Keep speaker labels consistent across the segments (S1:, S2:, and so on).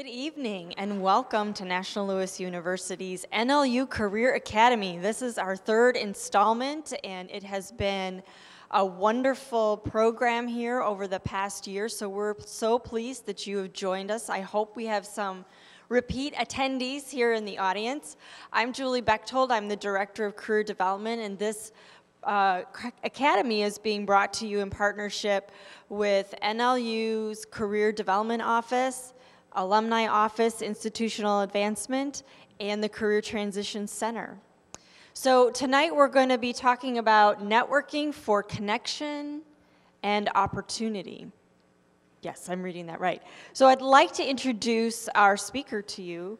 S1: Good evening and welcome to National Louis University's NLU Career Academy. This is our third installment and it has been a wonderful program here over the past year. So we're so pleased that you have joined us. I hope we have some repeat attendees here in the audience. I'm Julie Bechtold. I'm the Director of Career Development and this uh, Academy is being brought to you in partnership with NLU's Career Development Office, Alumni Office Institutional Advancement, and the Career Transition Center. So tonight we're going to be talking about networking for connection and opportunity. Yes, I'm reading that right. So I'd like to introduce our speaker to you.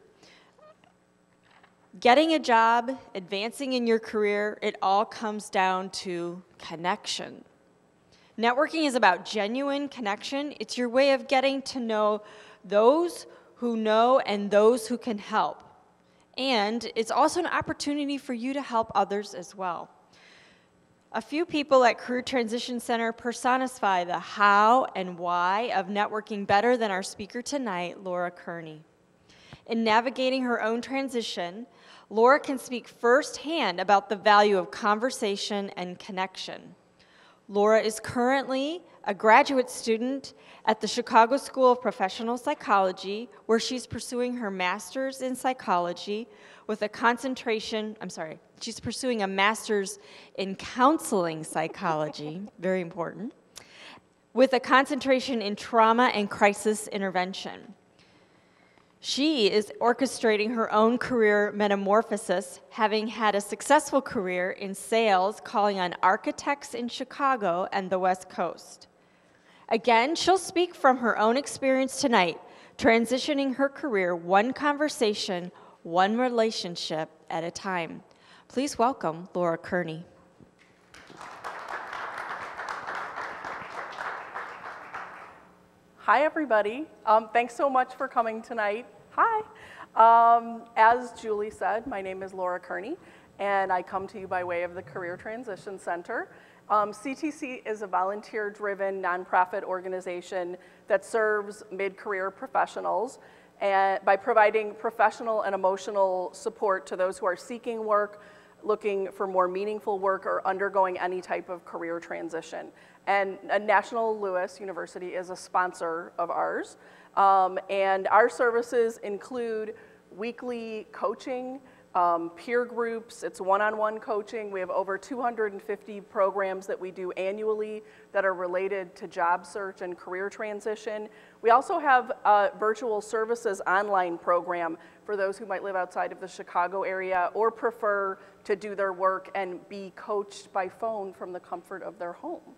S1: Getting a job, advancing in your career, it all comes down to connection. Networking is about genuine connection. It's your way of getting to know those who know and those who can help. And it's also an opportunity for you to help others as well. A few people at Career Transition Center personify the how and why of networking better than our speaker tonight, Laura Kearney. In navigating her own transition, Laura can speak firsthand about the value of conversation and connection. Laura is currently a graduate student at the Chicago School of Professional Psychology, where she's pursuing her master's in psychology with a concentration, I'm sorry, she's pursuing a master's in counseling psychology, very important, with a concentration in trauma and crisis intervention. She is orchestrating her own career metamorphosis, having had a successful career in sales, calling on architects in Chicago and the West Coast. Again, she'll speak from her own experience tonight, transitioning her career one conversation, one relationship at a time. Please welcome Laura Kearney.
S2: Hi, everybody. Um, thanks so much for coming tonight. Hi. Um, as Julie said, my name is Laura Kearney, and I come to you by way of the Career Transition Center. Um, CTC is a volunteer-driven nonprofit organization that serves mid-career professionals and by providing professional and emotional support to those who are seeking work, looking for more meaningful work, or undergoing any type of career transition. And National Louis University is a sponsor of ours. Um, and our services include weekly coaching, um, peer groups, it's one-on-one coaching. We have over 250 programs that we do annually that are related to job search and career transition. We also have a virtual services online program for those who might live outside of the Chicago area or prefer to do their work and be coached by phone from the comfort of their home.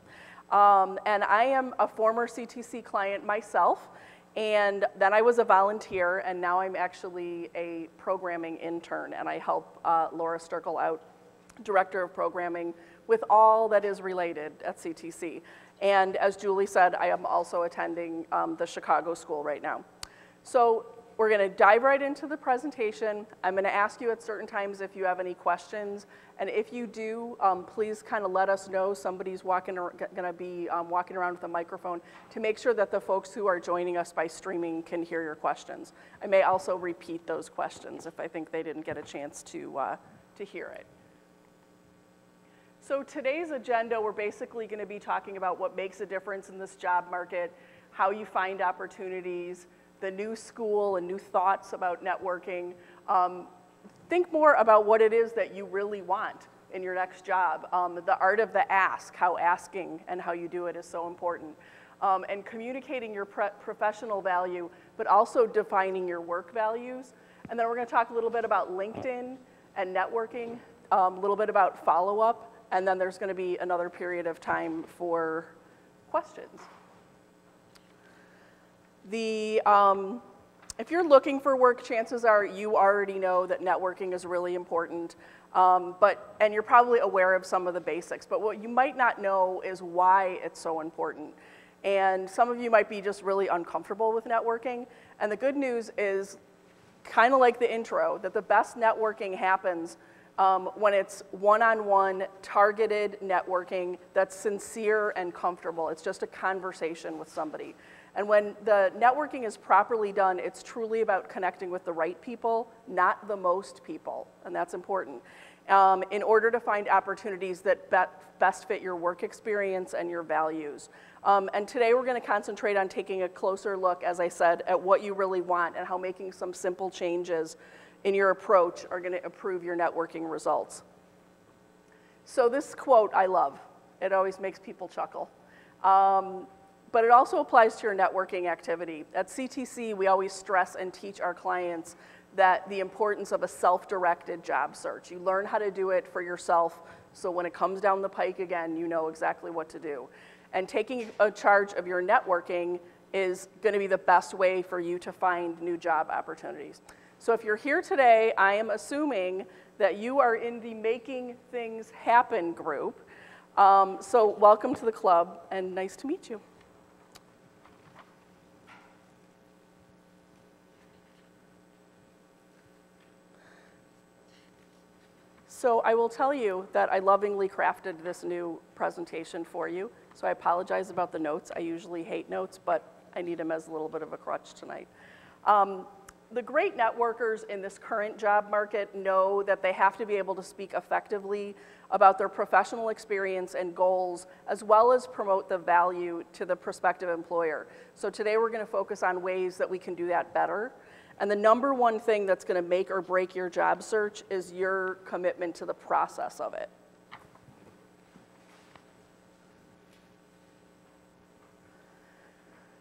S2: Um, and I am a former CTC client myself, and then I was a volunteer, and now I'm actually a programming intern, and I help uh, Laura Sturkle out, Director of Programming, with all that is related at CTC. And as Julie said, I am also attending um, the Chicago School right now. So we're going to dive right into the presentation. I'm going to ask you at certain times if you have any questions. And if you do, um, please kind of let us know somebody's walking going to be um, walking around with a microphone to make sure that the folks who are joining us by streaming can hear your questions. I may also repeat those questions if I think they didn't get a chance to, uh, to hear it. So today's agenda, we're basically going to be talking about what makes a difference in this job market, how you find opportunities, the new school and new thoughts about networking. Um, think more about what it is that you really want in your next job. Um, the art of the ask, how asking and how you do it is so important. Um, and communicating your professional value, but also defining your work values. And then we're going to talk a little bit about LinkedIn and networking, um, a little bit about follow-up, and then there's going to be another period of time for questions. The, um, if you're looking for work, chances are you already know that networking is really important. Um, but, and you're probably aware of some of the basics, but what you might not know is why it's so important. And some of you might be just really uncomfortable with networking. And the good news is, kind of like the intro, that the best networking happens um, when it's one-on-one, -on -one, targeted networking that's sincere and comfortable. It's just a conversation with somebody. And when the networking is properly done, it's truly about connecting with the right people, not the most people, and that's important. Um, in order to find opportunities that be best fit your work experience and your values. Um, and today we're going to concentrate on taking a closer look, as I said, at what you really want and how making some simple changes in your approach are going to improve your networking results. So this quote I love. It always makes people chuckle. Um, but it also applies to your networking activity. At CTC, we always stress and teach our clients that the importance of a self-directed job search. You learn how to do it for yourself, so when it comes down the pike again, you know exactly what to do. And taking a charge of your networking is gonna be the best way for you to find new job opportunities. So if you're here today, I am assuming that you are in the Making Things Happen group. Um, so welcome to the club and nice to meet you. So I will tell you that I lovingly crafted this new presentation for you. So I apologize about the notes. I usually hate notes, but I need them as a little bit of a crutch tonight. Um, the great networkers in this current job market know that they have to be able to speak effectively about their professional experience and goals, as well as promote the value to the prospective employer. So today we're gonna focus on ways that we can do that better. And the number one thing that's going to make or break your job search is your commitment to the process of it.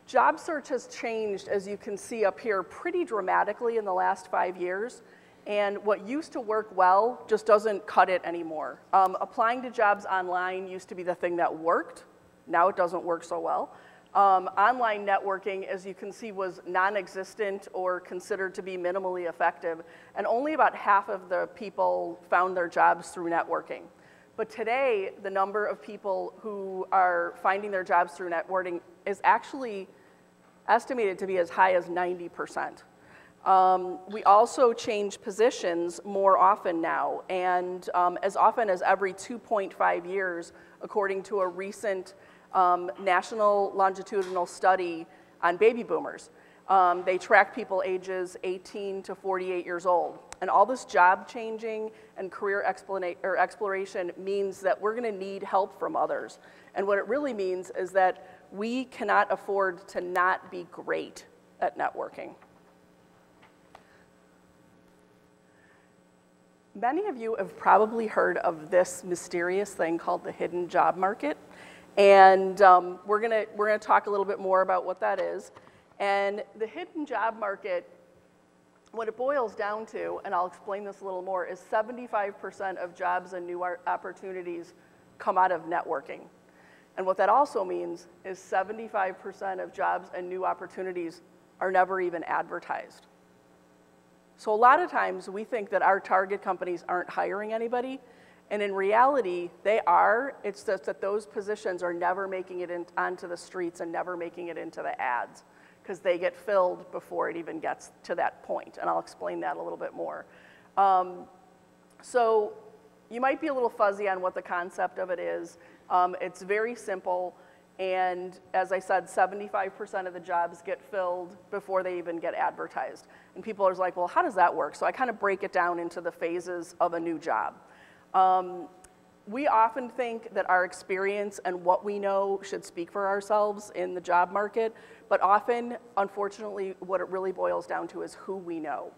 S2: Job search has changed, as you can see up here, pretty dramatically in the last five years. And what used to work well just doesn't cut it anymore. Um, applying to jobs online used to be the thing that worked. Now it doesn't work so well. Um, online networking, as you can see, was non-existent or considered to be minimally effective, and only about half of the people found their jobs through networking. But today, the number of people who are finding their jobs through networking is actually estimated to be as high as 90%. Um, we also change positions more often now, and um, as often as every 2.5 years, according to a recent um, national longitudinal study on baby boomers. Um, they track people ages 18 to 48 years old. And all this job changing and career exploration means that we're going to need help from others. And what it really means is that we cannot afford to not be great at networking. Many of you have probably heard of this mysterious thing called the hidden job market. And um, we're going to we're gonna talk a little bit more about what that is. And the hidden job market, what it boils down to, and I'll explain this a little more, is 75% of jobs and new opportunities come out of networking. And what that also means is 75% of jobs and new opportunities are never even advertised. So a lot of times we think that our target companies aren't hiring anybody, and in reality, they are. It's just that those positions are never making it in, onto the streets and never making it into the ads because they get filled before it even gets to that point. And I'll explain that a little bit more. Um, so you might be a little fuzzy on what the concept of it is. Um, it's very simple. And as I said, 75% of the jobs get filled before they even get advertised. And people are like, well, how does that work? So I kind of break it down into the phases of a new job. Um, we often think that our experience and what we know should speak for ourselves in the job market, but often, unfortunately, what it really boils down to is who we know.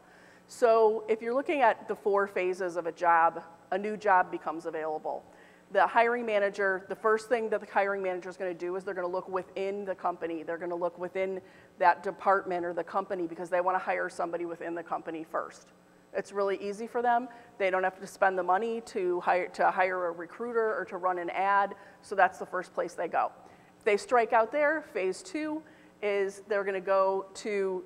S2: So if you're looking at the four phases of a job, a new job becomes available. The hiring manager, the first thing that the hiring manager is going to do is they're going to look within the company. They're going to look within that department or the company because they want to hire somebody within the company first. It's really easy for them. They don't have to spend the money to hire, to hire a recruiter or to run an ad, so that's the first place they go. If they strike out there, phase two is they're gonna go to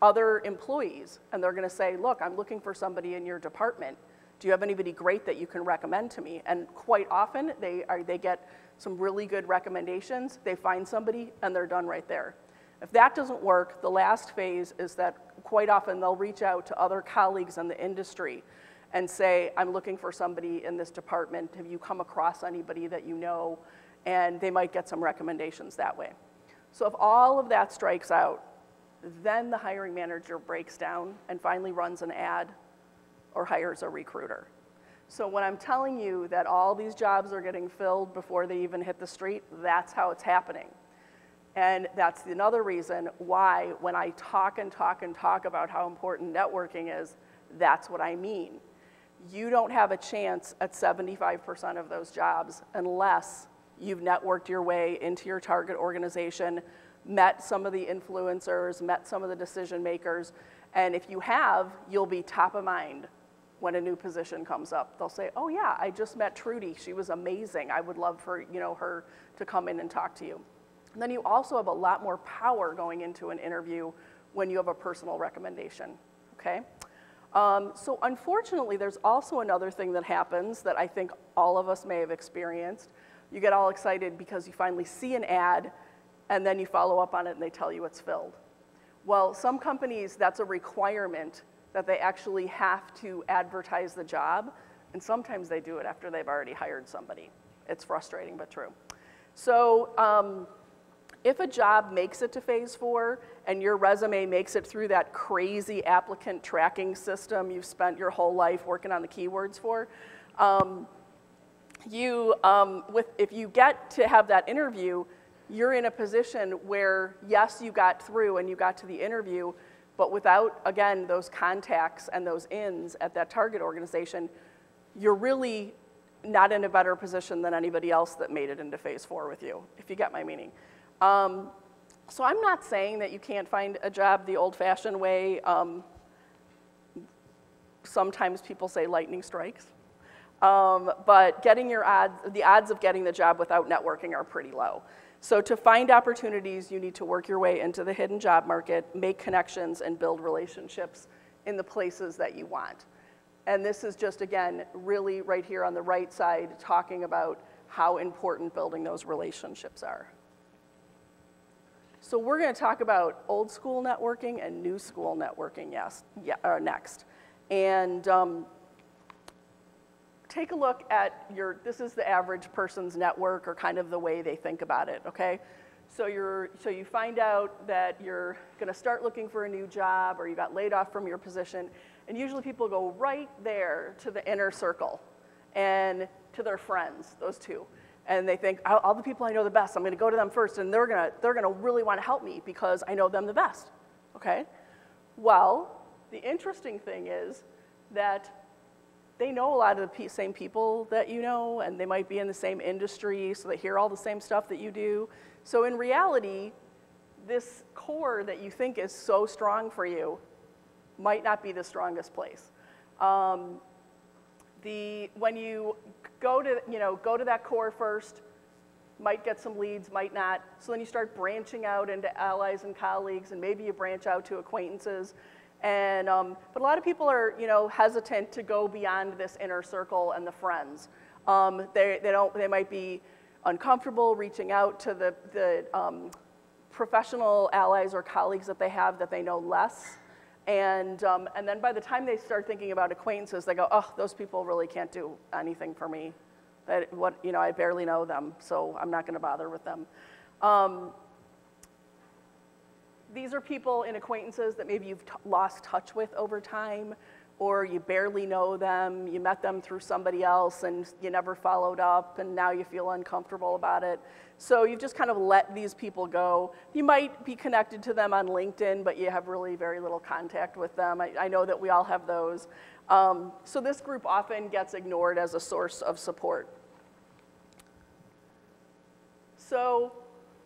S2: other employees and they're gonna say, look, I'm looking for somebody in your department. Do you have anybody great that you can recommend to me? And quite often they, are, they get some really good recommendations, they find somebody and they're done right there. If that doesn't work, the last phase is that quite often they'll reach out to other colleagues in the industry and say, I'm looking for somebody in this department. Have you come across anybody that you know? And they might get some recommendations that way. So if all of that strikes out, then the hiring manager breaks down and finally runs an ad or hires a recruiter. So when I'm telling you that all these jobs are getting filled before they even hit the street, that's how it's happening. And that's another reason why when I talk and talk and talk about how important networking is, that's what I mean. You don't have a chance at 75% of those jobs unless you've networked your way into your target organization, met some of the influencers, met some of the decision makers, and if you have, you'll be top of mind when a new position comes up. They'll say, "Oh yeah, I just met Trudy. She was amazing. I would love for, you know, her to come in and talk to you." And then you also have a lot more power going into an interview when you have a personal recommendation, okay? Um, so unfortunately, there's also another thing that happens that I think all of us may have experienced. You get all excited because you finally see an ad and then you follow up on it and they tell you it's filled. Well, some companies, that's a requirement that they actually have to advertise the job, and sometimes they do it after they've already hired somebody. It's frustrating but true. So um, if a job makes it to phase four and your resume makes it through that crazy applicant tracking system you've spent your whole life working on the keywords for, um, you, um, with, if you get to have that interview, you're in a position where, yes, you got through and you got to the interview, but without, again, those contacts and those ins at that target organization, you're really not in a better position than anybody else that made it into phase four with you, if you get my meaning. Um, so I'm not saying that you can't find a job the old-fashioned way. Um, sometimes people say lightning strikes. Um, but getting your odds, the odds of getting the job without networking are pretty low. So to find opportunities, you need to work your way into the hidden job market, make connections, and build relationships in the places that you want. And this is just, again, really right here on the right side, talking about how important building those relationships are. So we're going to talk about old school networking and new school networking yes, yeah, uh, next. And um, take a look at your, this is the average person's network or kind of the way they think about it, okay? So, you're, so you find out that you're going to start looking for a new job or you got laid off from your position, and usually people go right there to the inner circle and to their friends, those two and they think all the people I know the best, I'm going to go to them first, and they're going to they're going to really want to help me because I know them the best. Okay? Well, the interesting thing is that they know a lot of the same people that you know, and they might be in the same industry, so they hear all the same stuff that you do. So in reality, this core that you think is so strong for you might not be the strongest place. Um, the, when you go to, you know, go to that core first, might get some leads, might not. So then you start branching out into allies and colleagues, and maybe you branch out to acquaintances. And, um, but a lot of people are, you know, hesitant to go beyond this inner circle and the friends. Um, they, they, don't, they might be uncomfortable reaching out to the, the um, professional allies or colleagues that they have that they know less. And, um, and then by the time they start thinking about acquaintances, they go, oh, those people really can't do anything for me. That, what, you know, I barely know them, so I'm not going to bother with them. Um, these are people in acquaintances that maybe you've lost touch with over time, or you barely know them, you met them through somebody else and you never followed up, and now you feel uncomfortable about it. So you've just kind of let these people go. You might be connected to them on LinkedIn, but you have really very little contact with them. I, I know that we all have those. Um, so this group often gets ignored as a source of support. So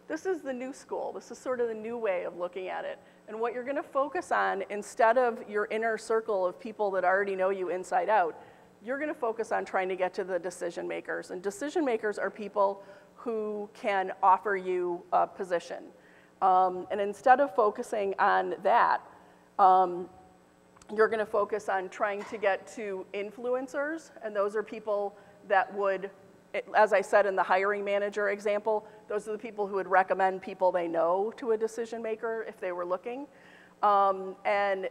S2: this is the new school. This is sort of the new way of looking at it. And what you're going to focus on, instead of your inner circle of people that already know you inside out, you're going to focus on trying to get to the decision makers. And decision makers are people who can offer you a position. Um, and instead of focusing on that, um, you're going to focus on trying to get to influencers, and those are people that would, as I said in the hiring manager example, those are the people who would recommend people they know to a decision maker if they were looking. Um, and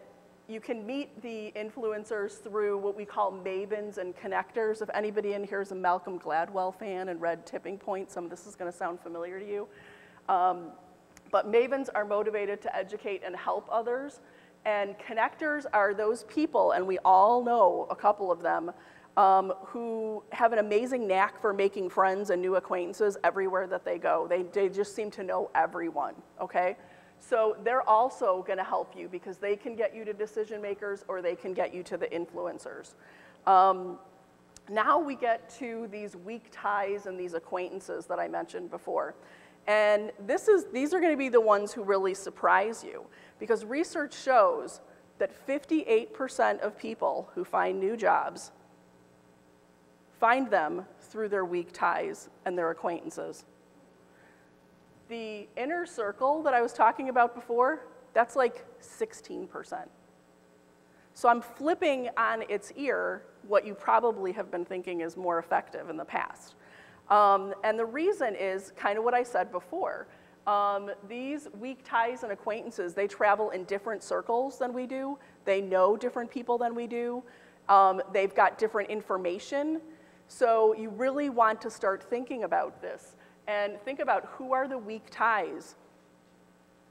S2: you can meet the influencers through what we call mavens and connectors. If anybody in here is a Malcolm Gladwell fan and read Tipping Point, some of this is going to sound familiar to you. Um, But mavens are motivated to educate and help others. And connectors are those people, and we all know a couple of them, um, who have an amazing knack for making friends and new acquaintances everywhere that they go. They, they just seem to know everyone, okay? So they're also gonna help you because they can get you to decision makers or they can get you to the influencers. Um, now we get to these weak ties and these acquaintances that I mentioned before. And this is, these are going to be the ones who really surprise you because research shows that 58% of people who find new jobs find them through their weak ties and their acquaintances. The inner circle that I was talking about before, that's like 16%. So I'm flipping on its ear what you probably have been thinking is more effective in the past. Um, and the reason is kind of what I said before. Um, these weak ties and acquaintances, they travel in different circles than we do. They know different people than we do. Um, they've got different information. So you really want to start thinking about this and think about who are the weak ties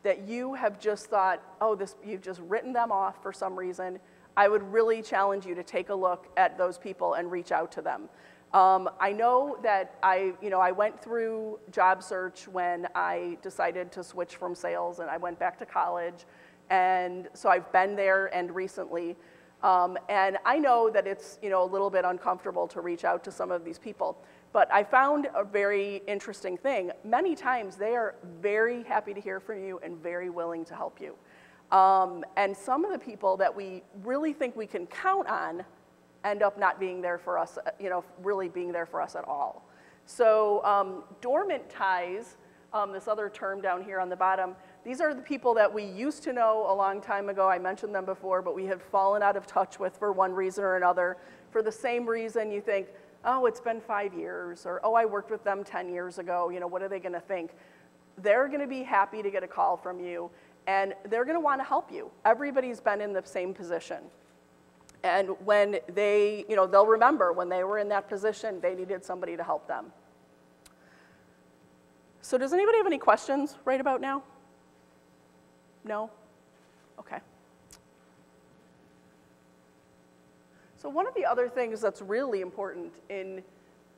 S2: that you have just thought, oh, this, you've just written them off for some reason. I would really challenge you to take a look at those people and reach out to them. Um, I know that I, you know, I went through job search when I decided to switch from sales and I went back to college. And so I've been there and recently. Um, and I know that it's, you know, a little bit uncomfortable to reach out to some of these people. But I found a very interesting thing. Many times they are very happy to hear from you and very willing to help you. Um, and some of the people that we really think we can count on end up not being there for us, uh, you know, really being there for us at all. So um, dormant ties, um, this other term down here on the bottom, these are the people that we used to know a long time ago. I mentioned them before, but we have fallen out of touch with for one reason or another. For the same reason, you think, oh, it's been five years, or oh, I worked with them 10 years ago. You know, what are they going to think? They're going to be happy to get a call from you, and they're going to want to help you. Everybody's been in the same position. And when they, you know, they'll remember when they were in that position, they needed somebody to help them. So, does anybody have any questions right about now? No? Okay. So, one of the other things that's really important in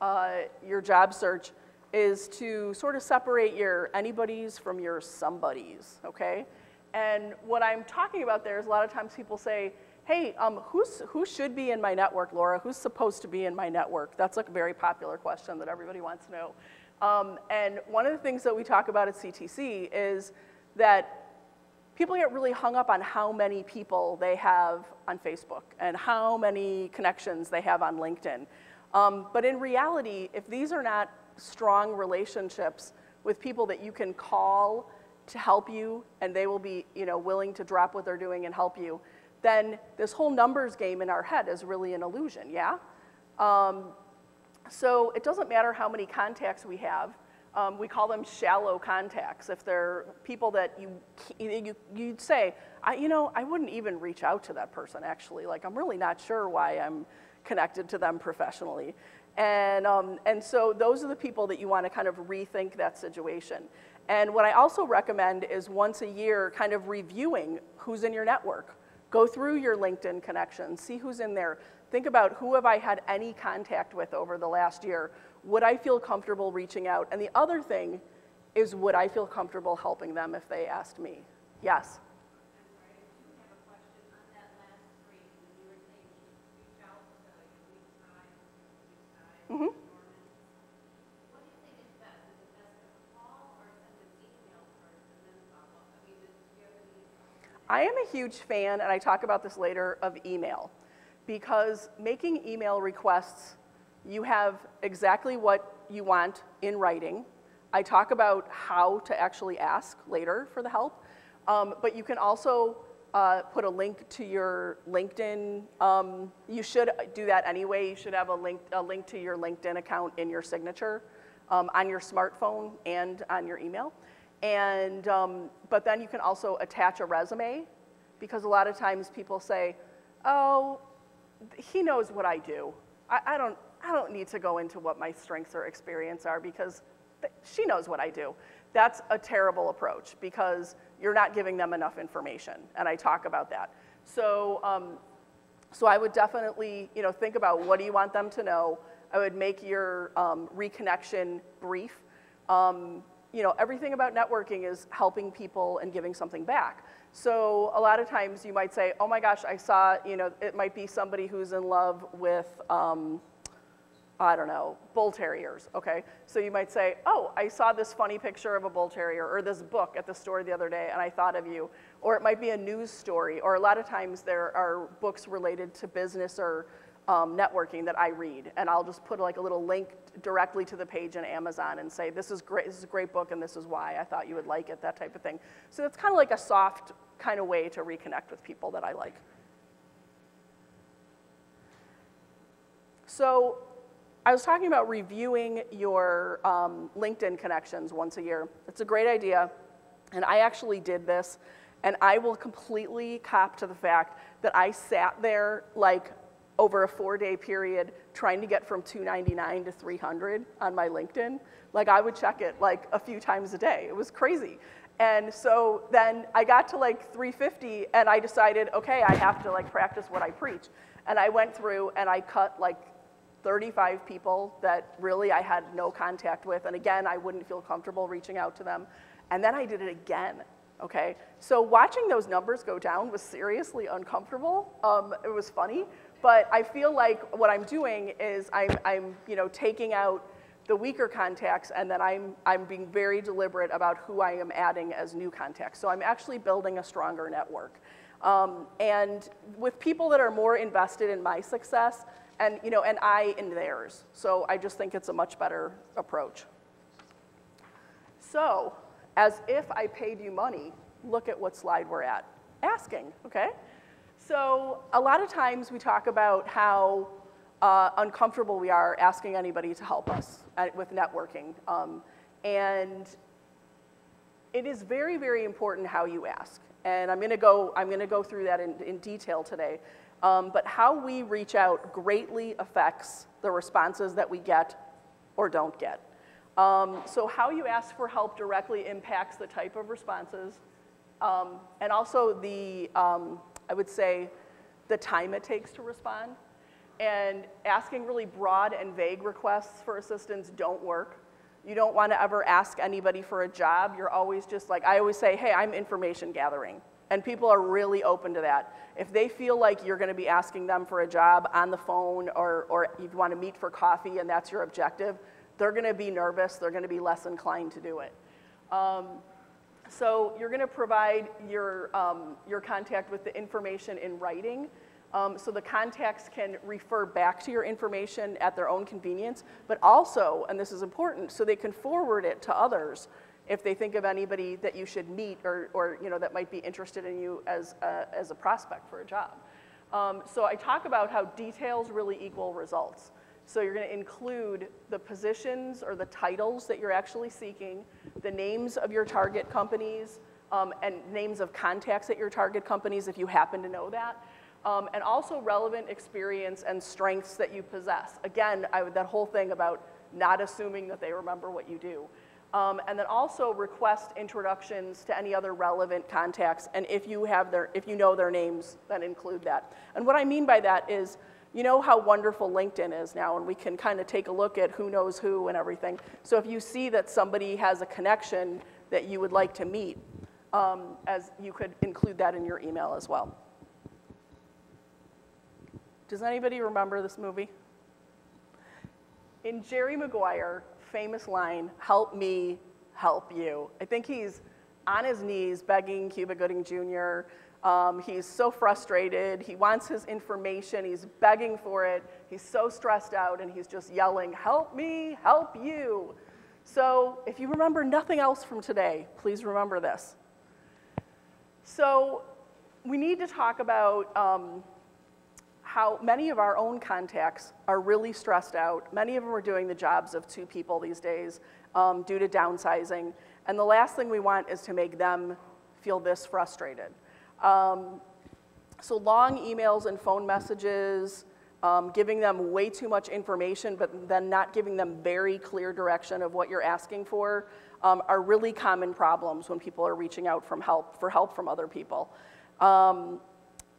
S2: uh, your job search is to sort of separate your anybody's from your somebody's, okay? And what I'm talking about there is a lot of times people say, hey, um, who's, who should be in my network, Laura? Who's supposed to be in my network? That's like a very popular question that everybody wants to know. Um, and one of the things that we talk about at CTC is that people get really hung up on how many people they have on Facebook and how many connections they have on LinkedIn. Um, but in reality, if these are not strong relationships with people that you can call to help you and they will be you know, willing to drop what they're doing and help you, then this whole numbers game in our head is really an illusion, yeah? Um, so it doesn't matter how many contacts we have. Um, we call them shallow contacts. If they're people that you, you, you'd say, I, you know, I wouldn't even reach out to that person actually. Like, I'm really not sure why I'm connected to them professionally. And, um, and so those are the people that you want to kind of rethink that situation. And what I also recommend is once a year kind of reviewing who's in your network. Go through your LinkedIn connections, see who's in there. Think about who have I had any contact with over the last year? Would I feel comfortable reaching out? And the other thing is, would I feel comfortable helping them if they asked me? Yes. Mm-hmm. I am a huge fan, and I talk about this later, of email because making email requests, you have exactly what you want in writing. I talk about how to actually ask later for the help, um, but you can also uh, put a link to your LinkedIn. Um, you should do that anyway. You should have a link, a link to your LinkedIn account in your signature um, on your smartphone and on your email. And, um, but then you can also attach a resume because a lot of times people say, oh, he knows what I do. I, I, don't, I don't need to go into what my strengths or experience are because she knows what I do. that's a terrible approach because you're not giving them enough information, and I talk about that. So, um, so I would definitely, you know, think about what do you want them to know. I would make your um, reconnection brief. Um, you know, everything about networking is helping people and giving something back. So a lot of times you might say, oh my gosh, I saw, you know, it might be somebody who's in love with, um, I don't know, bull terriers, okay? So you might say, oh, I saw this funny picture of a bull terrier or this book at the store the other day and I thought of you. Or it might be a news story, or a lot of times there are books related to business or um, networking that I read, and I'll just put like a little link directly to the page in Amazon and say, this is great, this is a great book and this is why I thought you would like it, that type of thing. So it's kind of like a soft kind of way to reconnect with people that I like. So I was talking about reviewing your um, LinkedIn connections once a year. It's a great idea, and I actually did this, and I will completely cop to the fact that I sat there like over a four-day period trying to get from 299 to 300 on my LinkedIn. Like I would check it like a few times a day. It was crazy. And so then I got to like 350 and I decided, okay, I have to like practice what I preach. And I went through and I cut like 35 people that really I had no contact with. And again, I wouldn't feel comfortable reaching out to them. And then I did it again, okay? So watching those numbers go down was seriously uncomfortable. Um, it was funny, but I feel like what I'm doing is I'm, I'm you know, taking out the weaker contacts and then I'm, I'm being very deliberate about who I am adding as new contacts. So I'm actually building a stronger network. Um, and with people that are more invested in my success, and you know, and I in theirs. So I just think it's a much better approach. So, as if I paid you money, look at what slide we're at. Asking, okay? So a lot of times we talk about how uh, uncomfortable we are asking anybody to help us at, with networking. Um, and it is very, very important how you ask. And I'm gonna go, I'm gonna go through that in, in detail today. Um, but how we reach out greatly affects the responses that we get or don't get. Um, so how you ask for help directly impacts the type of responses um, and also the, um, I would say, the time it takes to respond. And asking really broad and vague requests for assistance don't work. You don't want to ever ask anybody for a job. You're always just like, I always say, hey, I'm information gathering. And people are really open to that. If they feel like you're going to be asking them for a job on the phone or, or you want to meet for coffee and that's your objective, they're going to be nervous. They're going to be less inclined to do it. Um, so you're going to provide your, um, your contact with the information in writing. Um, so the contacts can refer back to your information at their own convenience, but also, and this is important, so they can forward it to others if they think of anybody that you should meet or, or you know, that might be interested in you as a, as a prospect for a job. Um, so I talk about how details really equal results. So you're going to include the positions or the titles that you're actually seeking, the names of your target companies, um, and names of contacts at your target companies if you happen to know that, um, and also relevant experience and strengths that you possess. Again, I, that whole thing about not assuming that they remember what you do. Um, and then also request introductions to any other relevant contacts. And if you have their, if you know their names, then include that. And what I mean by that is, you know how wonderful LinkedIn is now, and we can kind of take a look at who knows who and everything. So if you see that somebody has a connection that you would like to meet, um, as you could include that in your email as well. Does anybody remember this movie? In Jerry Maguire, famous line, help me, help you. I think he's on his knees begging Cuba Gooding Jr. Um, he's so frustrated. He wants his information. He's begging for it. He's so stressed out and he's just yelling, help me, help you. So if you remember nothing else from today, please remember this. So we need to talk about um, how many of our own contacts are really stressed out. Many of them are doing the jobs of two people these days um, due to downsizing. And the last thing we want is to make them feel this frustrated. Um, so long emails and phone messages, um, giving them way too much information, but then not giving them very clear direction of what you're asking for, um, are really common problems when people are reaching out from help, for help from other people. Um,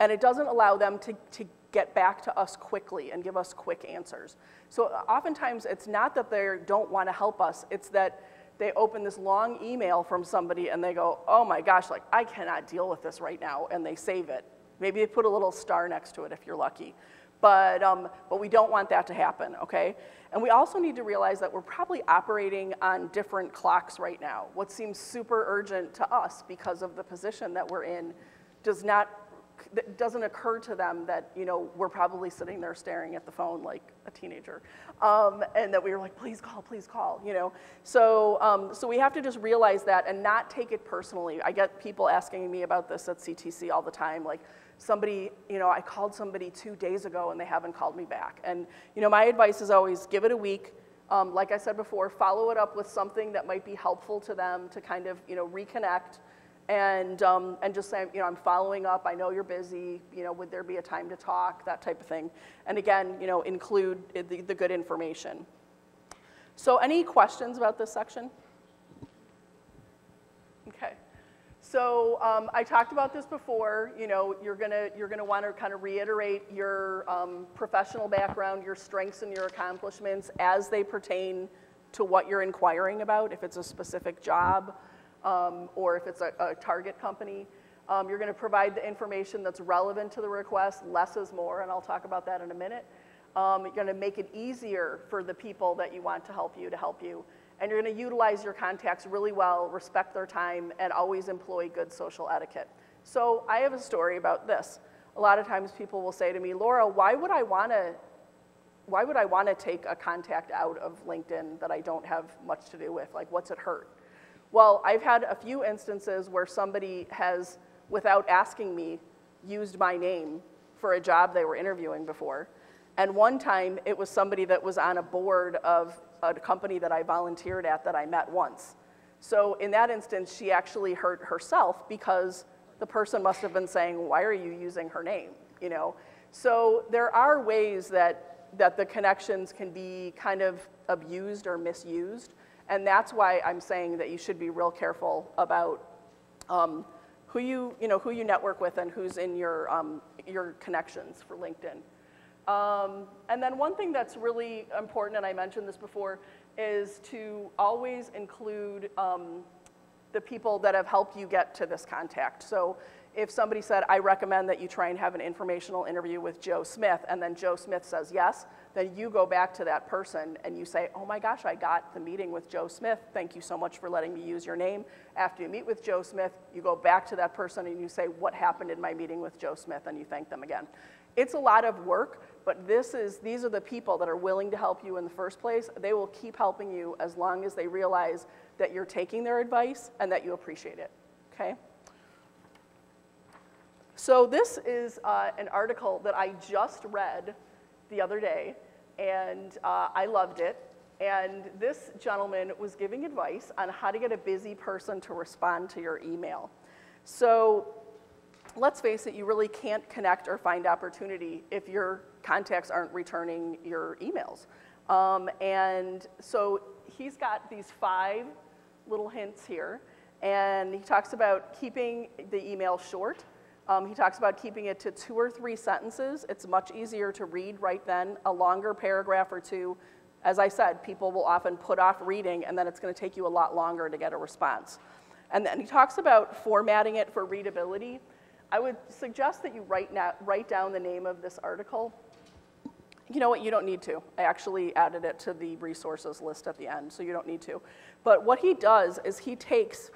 S2: and it doesn't allow them to, to get back to us quickly and give us quick answers. So oftentimes it's not that they don't want to help us, it's that they open this long email from somebody and they go, oh my gosh, like I cannot deal with this right now, and they save it. Maybe they put a little star next to it if you're lucky. But, um, but we don't want that to happen, okay? And we also need to realize that we're probably operating on different clocks right now. What seems super urgent to us because of the position that we're in does not that doesn't occur to them that you know we're probably sitting there staring at the phone like a teenager um, and that we were like please call please call you know? So um, so we have to just realize that and not take it personally. I get people asking me about this at ctc all the time like somebody you know i called somebody two days ago and they haven't called me back. And you know my advice is always give it a week. Um, like i said before follow it up with something that might be helpful to them to kind of you know reconnect and, um, and just saying, you know, I'm following up, I know you're busy, you know, would there be a time to talk, that type of thing. And again, you know, include the, the good information. So any questions about this section? Okay. So um, I talked about this before. You know, you're gonna you're gonna want to kind of reiterate your um, professional background, your strengths and your accomplishments as they pertain to what you're inquiring about. If it's a specific job, um, or if it's a, a target company. Um, you're going to provide the information that's relevant to the request. Less is more, and I'll talk about that in a minute. Um, you're going to make it easier for the people that you want to help you to help you. And you're going to utilize your contacts really well, respect their time, and always employ good social etiquette. So I have a story about this. A lot of times people will say to me, Laura, why would I want to why would I want to take a contact out of LinkedIn that I don't have much to do with? Like, what's it hurt? Well, I've had a few instances where somebody has, without asking me, used my name for a job they were interviewing before. And one time it was somebody that was on a board of a company that I volunteered at that I met once. So in that instance, she actually hurt herself because the person must have been saying, why are you using her name? You know? So there are ways that, that the connections can be kind of abused or misused. And that's why I'm saying that you should be real careful about um, who, you, you know, who you network with and who's in your, um, your connections for LinkedIn. Um, and then one thing that's really important, and I mentioned this before, is to always include um, the people that have helped you get to this contact. So if somebody said, I recommend that you try and have an informational interview with Joe Smith, and then Joe Smith says yes, then you go back to that person and you say, oh my gosh, I got the meeting with Joe Smith. Thank you so much for letting me use your name. After you meet with Joe Smith, you go back to that person and you say, what happened in my meeting with Joe Smith, and you thank them again. It's a lot of work, but this is, these are the people that are willing to help you in the first place. They will keep helping you as long as they realize that you're taking their advice and that you appreciate it, okay? So this is uh, an article that I just read the other day, and uh, I loved it. And this gentleman was giving advice on how to get a busy person to respond to your email. So let's face it, you really can't connect or find opportunity if your contacts aren't returning your emails. Um, and so he's got these five little hints here. And he talks about keeping the email short, um, he talks about keeping it to two or three sentences. It's much easier to read right then. A longer paragraph or two, as I said, people will often put off reading, and then it's going to take you a lot longer to get a response. And then he talks about formatting it for readability. I would suggest that you write, write down the name of this article. You know what, you don't need to. I actually added it to the resources list at the end, so you don't need to. But what he does is he takes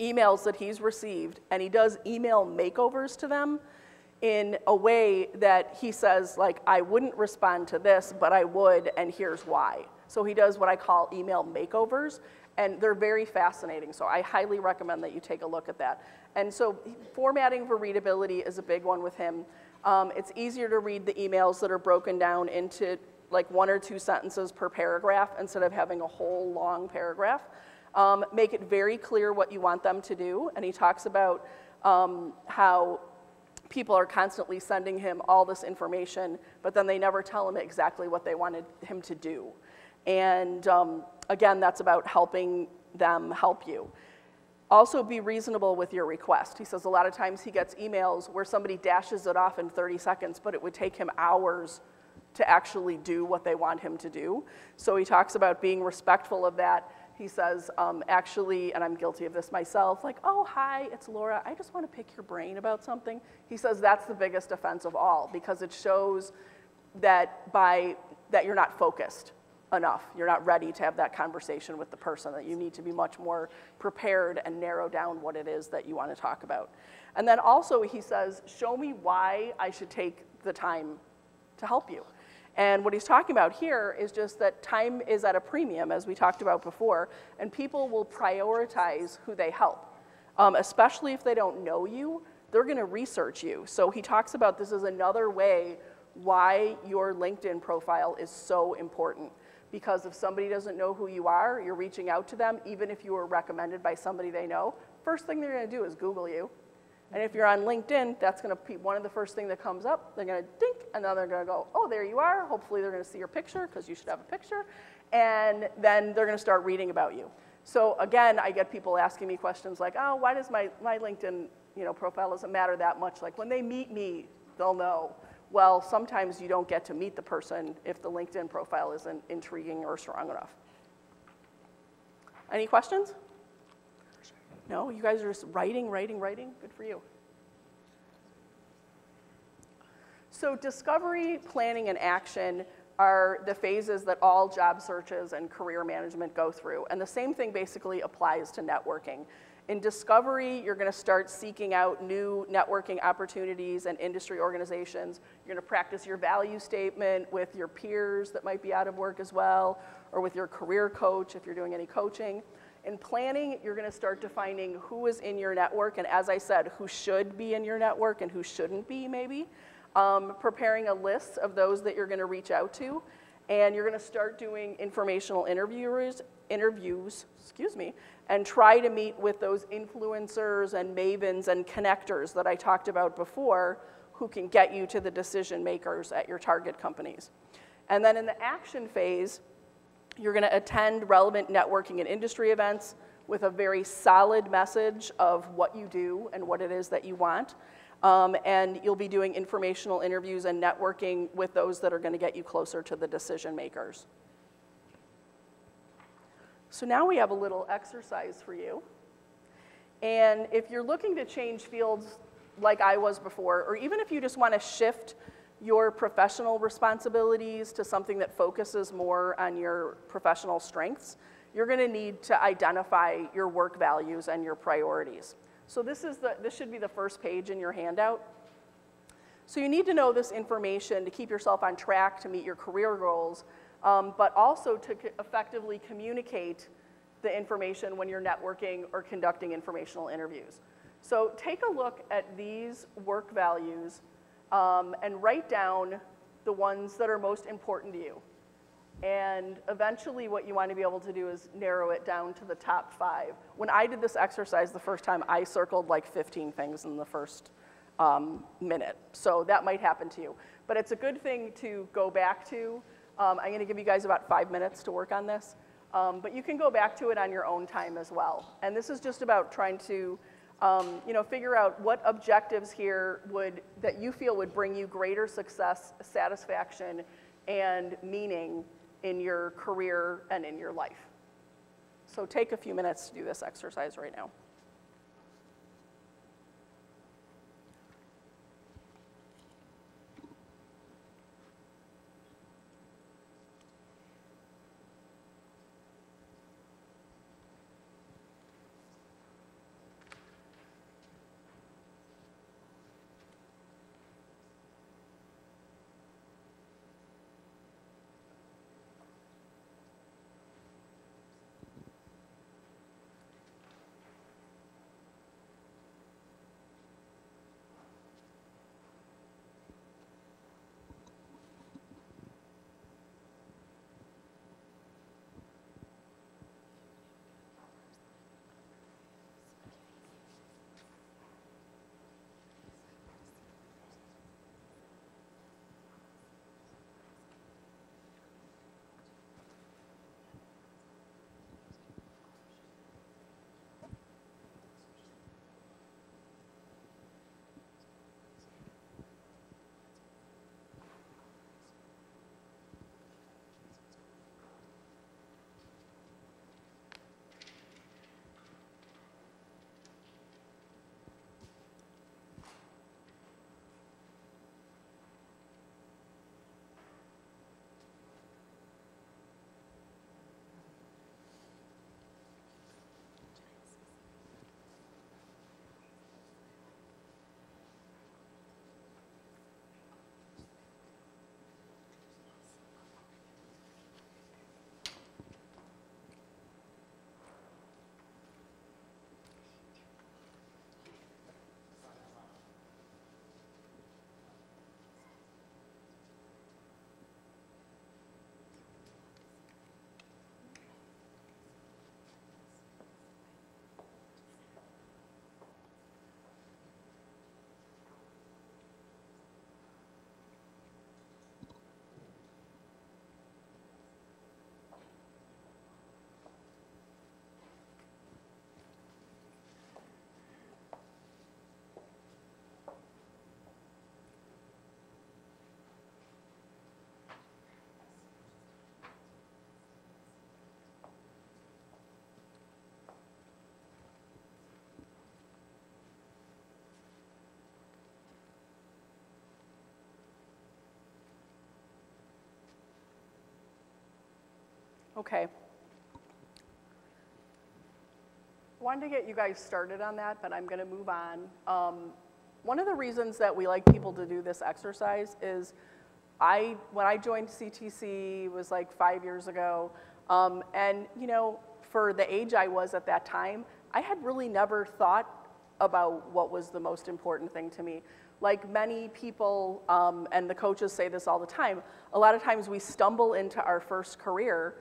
S2: emails that he's received, and he does email makeovers to them in a way that he says, like, I wouldn't respond to this, but I would, and here's why. So he does what I call email makeovers, and they're very fascinating. So I highly recommend that you take a look at that. And so formatting for readability is a big one with him. Um, it's easier to read the emails that are broken down into like one or two sentences per paragraph instead of having a whole long paragraph. Um, make it very clear what you want them to do. And he talks about um, how people are constantly sending him all this information, but then they never tell him exactly what they wanted him to do. And um, again, that's about helping them help you. Also, be reasonable with your request. He says a lot of times he gets emails where somebody dashes it off in 30 seconds, but it would take him hours to actually do what they want him to do. So he talks about being respectful of that. He says, um, actually, and I'm guilty of this myself, like, oh, hi, it's Laura. I just want to pick your brain about something. He says that's the biggest offense of all because it shows that by that you're not focused enough. You're not ready to have that conversation with the person, that you need to be much more prepared and narrow down what it is that you want to talk about. And then also, he says, Show me why I should take the time to help you. And what he's talking about here is just that time is at a premium, as we talked about before, and people will prioritize who they help. Um, especially if they don't know you, they're going to research you. So he talks about this is another way why your LinkedIn profile is so important because if somebody doesn't know who you are, you're reaching out to them, even if you were recommended by somebody they know, first thing they're going to do is Google you. And if you're on LinkedIn, that's going to be one of the first thing that comes up. They're going to dink, and then they're going to go, oh, there you are. Hopefully they're going to see your picture because you should have a picture. And then they're going to start reading about you. So again, I get people asking me questions like, oh, why does my, my LinkedIn you know, profile doesn't matter that much? Like when they meet me, they'll know. Well, sometimes you don't get to meet the person if the LinkedIn profile isn't intriguing or strong enough. Any questions? No, you guys are just writing, writing, writing. Good for you. So, discovery, planning, and action are the phases that all job searches and career management go through. And the same thing basically applies to networking. In discovery, you're going to start seeking out new networking opportunities and industry organizations. You're going to practice your value statement with your peers that might be out of work as well, or with your career coach if you're doing any coaching. In planning, you're going to start defining who is in your network, and as I said, who should be in your network and who shouldn't be, maybe. Um, preparing a list of those that you're going to reach out to, and you're going to start doing informational interviewers, interviews, excuse me, and try to meet with those influencers and mavens and connectors that I talked about before who can get you to the decision makers at your target companies. And then in the action phase, you're going to attend relevant networking and industry events with a very solid message of what you do and what it is that you want. Um, and you'll be doing informational interviews and networking with those that are going to get you closer to the decision makers. So now we have a little exercise for you. And if you're looking to change fields like I was before, or even if you just want to shift your professional responsibilities to something that focuses more on your professional strengths, you're going to need to identify your work values and your priorities. So this, is the, this should be the first page in your handout. So you need to know this information to keep yourself on track to meet your career goals, um, but also to effectively communicate the information when you're networking or conducting informational interviews. So take a look at these work values um, and write down the ones that are most important to you. And eventually, what you want to be able to do is narrow it down to the top five. When I did this exercise the first time, I circled like 15 things in the first um, minute. So that might happen to you. But it's a good thing to go back to um, I'm going to give you guys about five minutes to work on this. Um, but you can go back to it on your own time as well. And this is just about trying to um, you know, figure out what objectives here would, that you feel would bring you greater success, satisfaction, and meaning in your career and in your life. So take a few minutes to do this exercise right now. Okay. Wanted to get you guys started on that, but I'm going to move on. Um, one of the reasons that we like people to do this exercise is I, when I joined CTC was like five years ago, um, and you know, for the age I was at that time, I had really never thought about what was the most important thing to me. Like many people, um, and the coaches say this all the time, a lot of times we stumble into our first career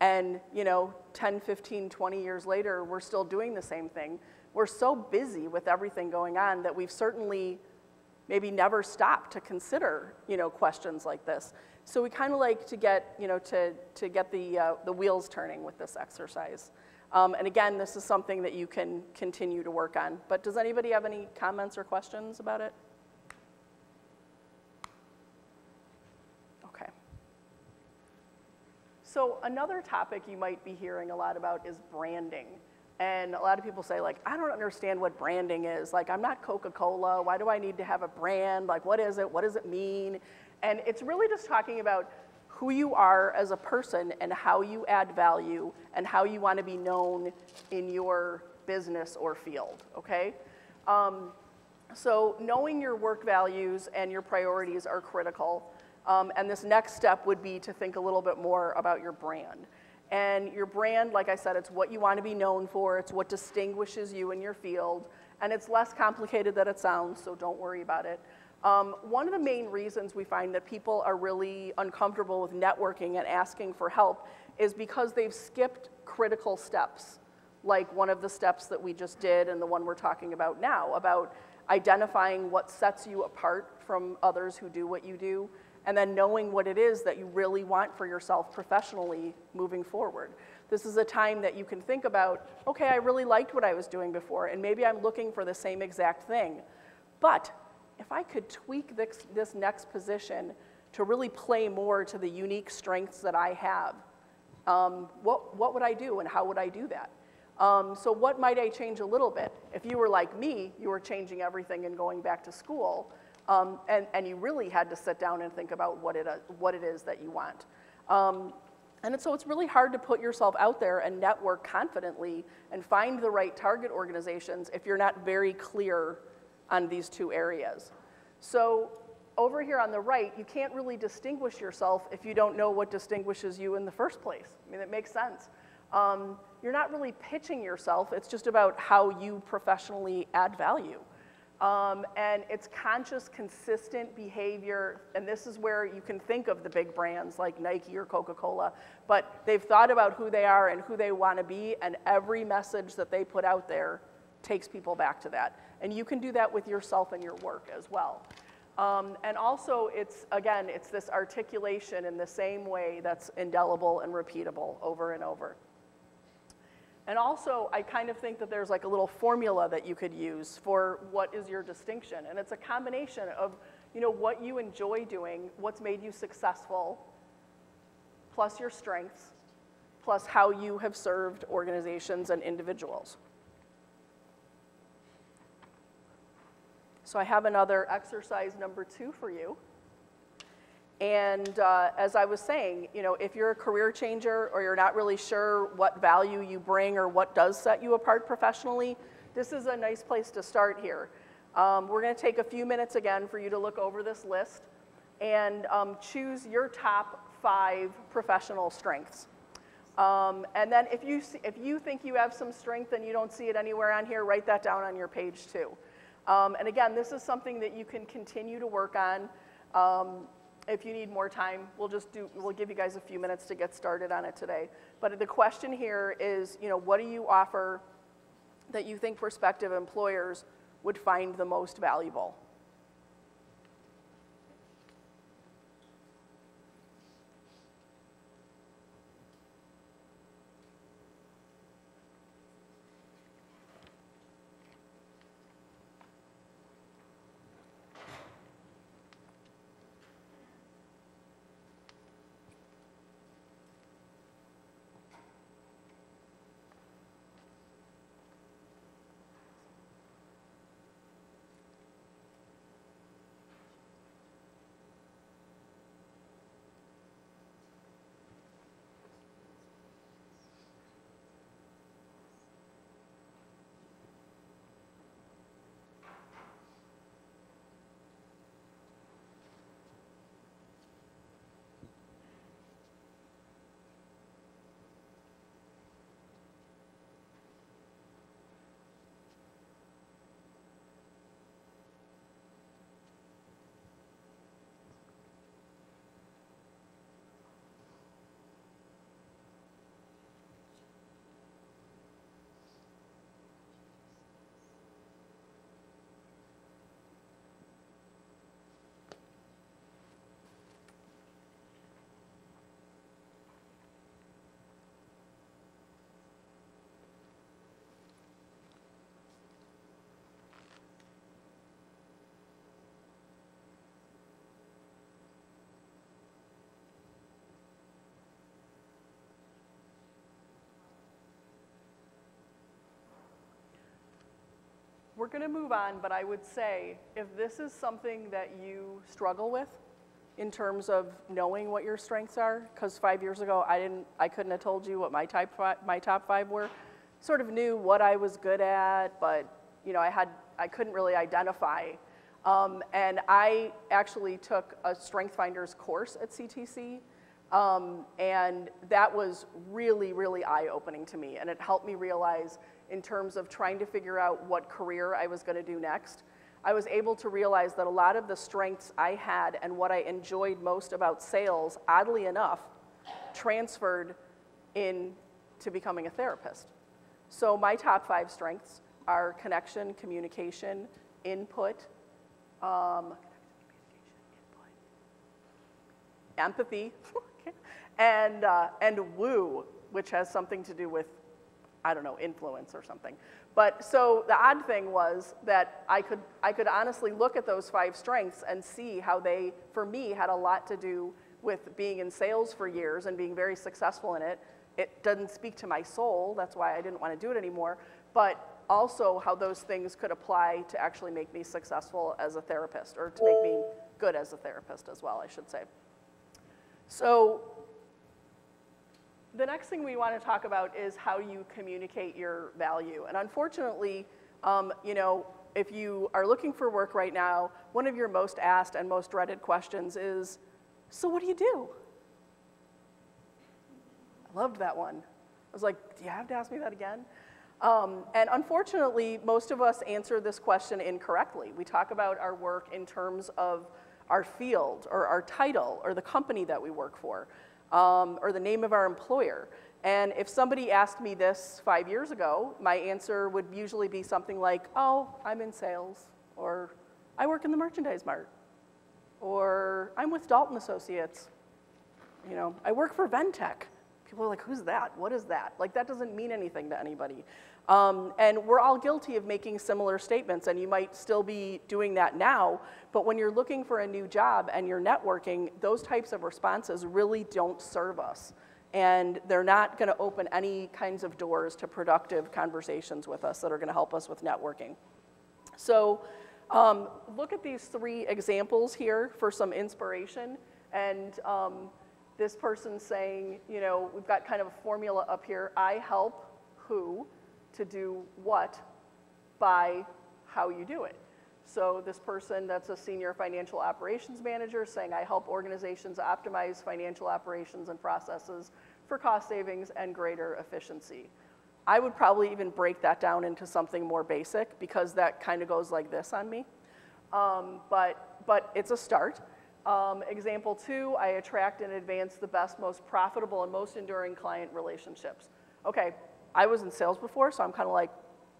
S2: and, you know, 10, 15, 20 years later, we're still doing the same thing. We're so busy with everything going on that we've certainly maybe never stopped to consider, you know, questions like this. So we kind of like to get, you know, to, to get the, uh, the wheels turning with this exercise. Um, and again, this is something that you can continue to work on. But does anybody have any comments or questions about it? Okay. So another topic you might be hearing a lot about is branding. And a lot of people say, like, I don't understand what branding is. Like, I'm not Coca Cola. Why do I need to have a brand? Like, what is it? What does it mean? And it's really just talking about who you are as a person and how you add value and how you want to be known in your business or field, okay? Um, so, knowing your work values and your priorities are critical. Um, and this next step would be to think a little bit more about your brand. And your brand, like I said, it's what you want to be known for, it's what distinguishes you in your field, and it's less complicated than it sounds, so don't worry about it. Um, one of the main reasons we find that people are really uncomfortable with networking and asking for help is because they've skipped critical steps, like one of the steps that we just did and the one we're talking about now, about identifying what sets you apart from others who do what you do, and then knowing what it is that you really want for yourself professionally moving forward. This is a time that you can think about, okay, I really liked what I was doing before, and maybe I'm looking for the same exact thing. But if I could tweak this, this next position to really play more to the unique strengths that I have, um, what, what would I do and how would I do that? Um, so, what might I change a little bit? If you were like me, you were changing everything and going back to school, um, and, and you really had to sit down and think about what it, uh, what it is that you want. Um, and so it's really hard to put yourself out there and network confidently and find the right target organizations if you're not very clear on these two areas. So over here on the right, you can't really distinguish yourself if you don't know what distinguishes you in the first place. I mean, it makes sense. Um, you're not really pitching yourself, it's just about how you professionally add value. Um, and it's conscious, consistent behavior, and this is where you can think of the big brands like Nike or Coca Cola, but they've thought about who they are and who they want to be, and every message that they put out there takes people back to that. And you can do that with yourself and your work as well. Um, and also, it's again, it's this articulation in the same way that's indelible and repeatable over and over. And also, I kind of think that there's like a little formula that you could use for what is your distinction. And it's a combination of, you know, what you enjoy doing, what's made you successful, plus your strengths, plus how you have served organizations and individuals. So I have another exercise number two for you. And uh, as I was saying, you know, if you're a career changer or you're not really sure what value you bring or what does set you apart professionally, this is a nice place to start here. Um, we're going to take a few minutes again for you to look over this list and um, choose your top five professional strengths. Um, and then if you, see, if you think you have some strength and you don't see it anywhere on here, write that down on your page too. Um, and again, this is something that you can continue to work on. Um, if you need more time, we'll just do, we'll give you guys a few minutes to get started on it today. But the question here is, you know, what do you offer that you think prospective employers would find the most valuable? We're going to move on, but I would say if this is something that you struggle with in terms of knowing what your strengths are, because five years ago I didn't, I couldn't have told you what my type fi- my top five were. Sort of knew what I was good at, but you know I had I couldn't really identify. Um, and I actually took a StrengthsFinders course at CTC, um, and that was really really eye opening to me, and it helped me realize in terms of trying to figure out what career I was going to do next. I was able to realize that a lot of the strengths I had and what I enjoyed most about sales, oddly enough, transferred into becoming a therapist. So my top five strengths are connection, communication, input, um, empathy, and, uh, and woo, which has something to do with I don't know, influence or something. But so the odd thing was that I could, I could honestly look at those five strengths and see how they, for me, had a lot to do with being in sales for years and being very successful in it. It doesn't speak to my soul, that's why I didn't want to do it anymore, but also how those things could apply to actually make me successful as a therapist or to make me good as a therapist as well, I should say. So the next thing we want to talk about is how you communicate your value. And unfortunately, um, you know, if you are looking for work right now, one of your most asked and most dreaded questions is, so what do you do? I loved that one. I was like, do you have to ask me that again? Um, and unfortunately, most of us answer this question incorrectly. We talk about our work in terms of our field or our title or the company that we work for um, or the name of our employer. And if somebody asked me this five years ago, my answer would usually be something like, oh, I'm in sales, or I work in the merchandise mart, or I'm with Dalton Associates. You know, I work for Ventec. People are like, who's that? What is that? Like, that doesn't mean anything to anybody. Um, and we're all guilty of making similar statements, and you might still be doing that now. But when you're looking for a new job and you're networking, those types of responses really don't serve us. And they're not going to open any kinds of doors to productive conversations with us that are going to help us with networking. So, um, look at these three examples here for some inspiration. And um, this person saying, you know, we've got kind of a formula up here I help who to do what by how you do it. So this person that's a senior financial operations manager saying I help organizations optimize financial operations and processes for cost savings and greater efficiency. I would probably even break that down into something more basic because that kind of goes like this on me. Um, but, but it's a start. Um, example two, I attract and advance the best, most profitable, and most enduring client relationships. Okay, I was in sales before, so I'm kind of like,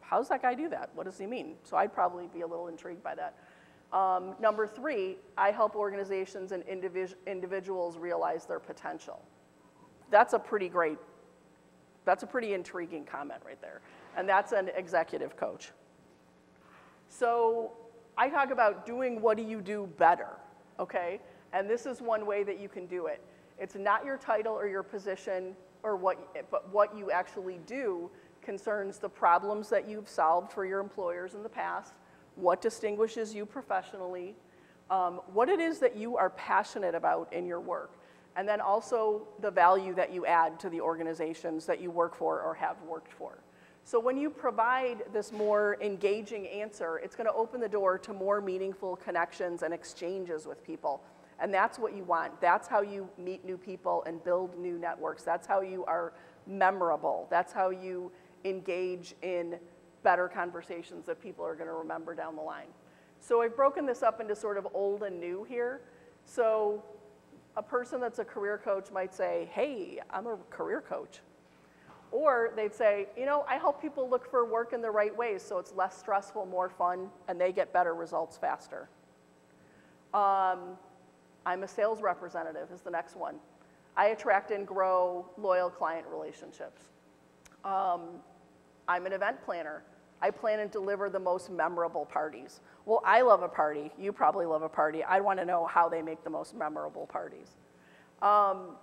S2: how does that guy do that? What does he mean? So I'd probably be a little intrigued by that. Um, number three, I help organizations and individ- individuals realize their potential. That's a pretty great, that's a pretty intriguing comment right there. And that's an executive coach. So I talk about doing what do you do better, okay? And this is one way that you can do it. It's not your title or your position, or what, but what you actually do concerns the problems that you've solved for your employers in the past, what distinguishes you professionally, um, what it is that you are passionate about in your work, and then also the value that you add to the organizations that you work for or have worked for. So when you provide this more engaging answer, it's going to open the door to more meaningful connections and exchanges with people. And that's what you want. That's how you meet new people and build new networks. That's how you are memorable. That's how you engage in better conversations that people are going to remember down the line. So I've broken this up into sort of old and new here. So a person that's a career coach might say, hey, I'm a career coach. Or they'd say, you know, I help people look for work in the right ways so it's less stressful, more fun, and they get better results faster. Um, I'm a sales representative, is the next one. I attract and grow loyal client relationships. Um, I'm an event planner. I plan and deliver the most memorable parties. Well, I love a party. You probably love a party. I want to know how they make the most memorable parties. Um,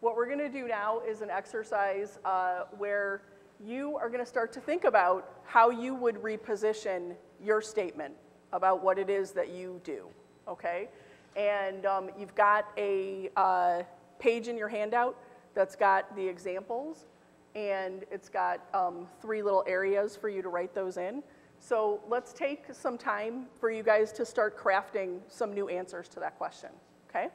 S2: what we're going to do now is an exercise uh, where you are going to start to think about how you would reposition your statement about what it is that you do, okay? And um, you've got a uh, page in your handout that's got the examples, and it's got um, three little areas for you to write those in. So let's take some time for you guys to start crafting some new answers to that question, okay?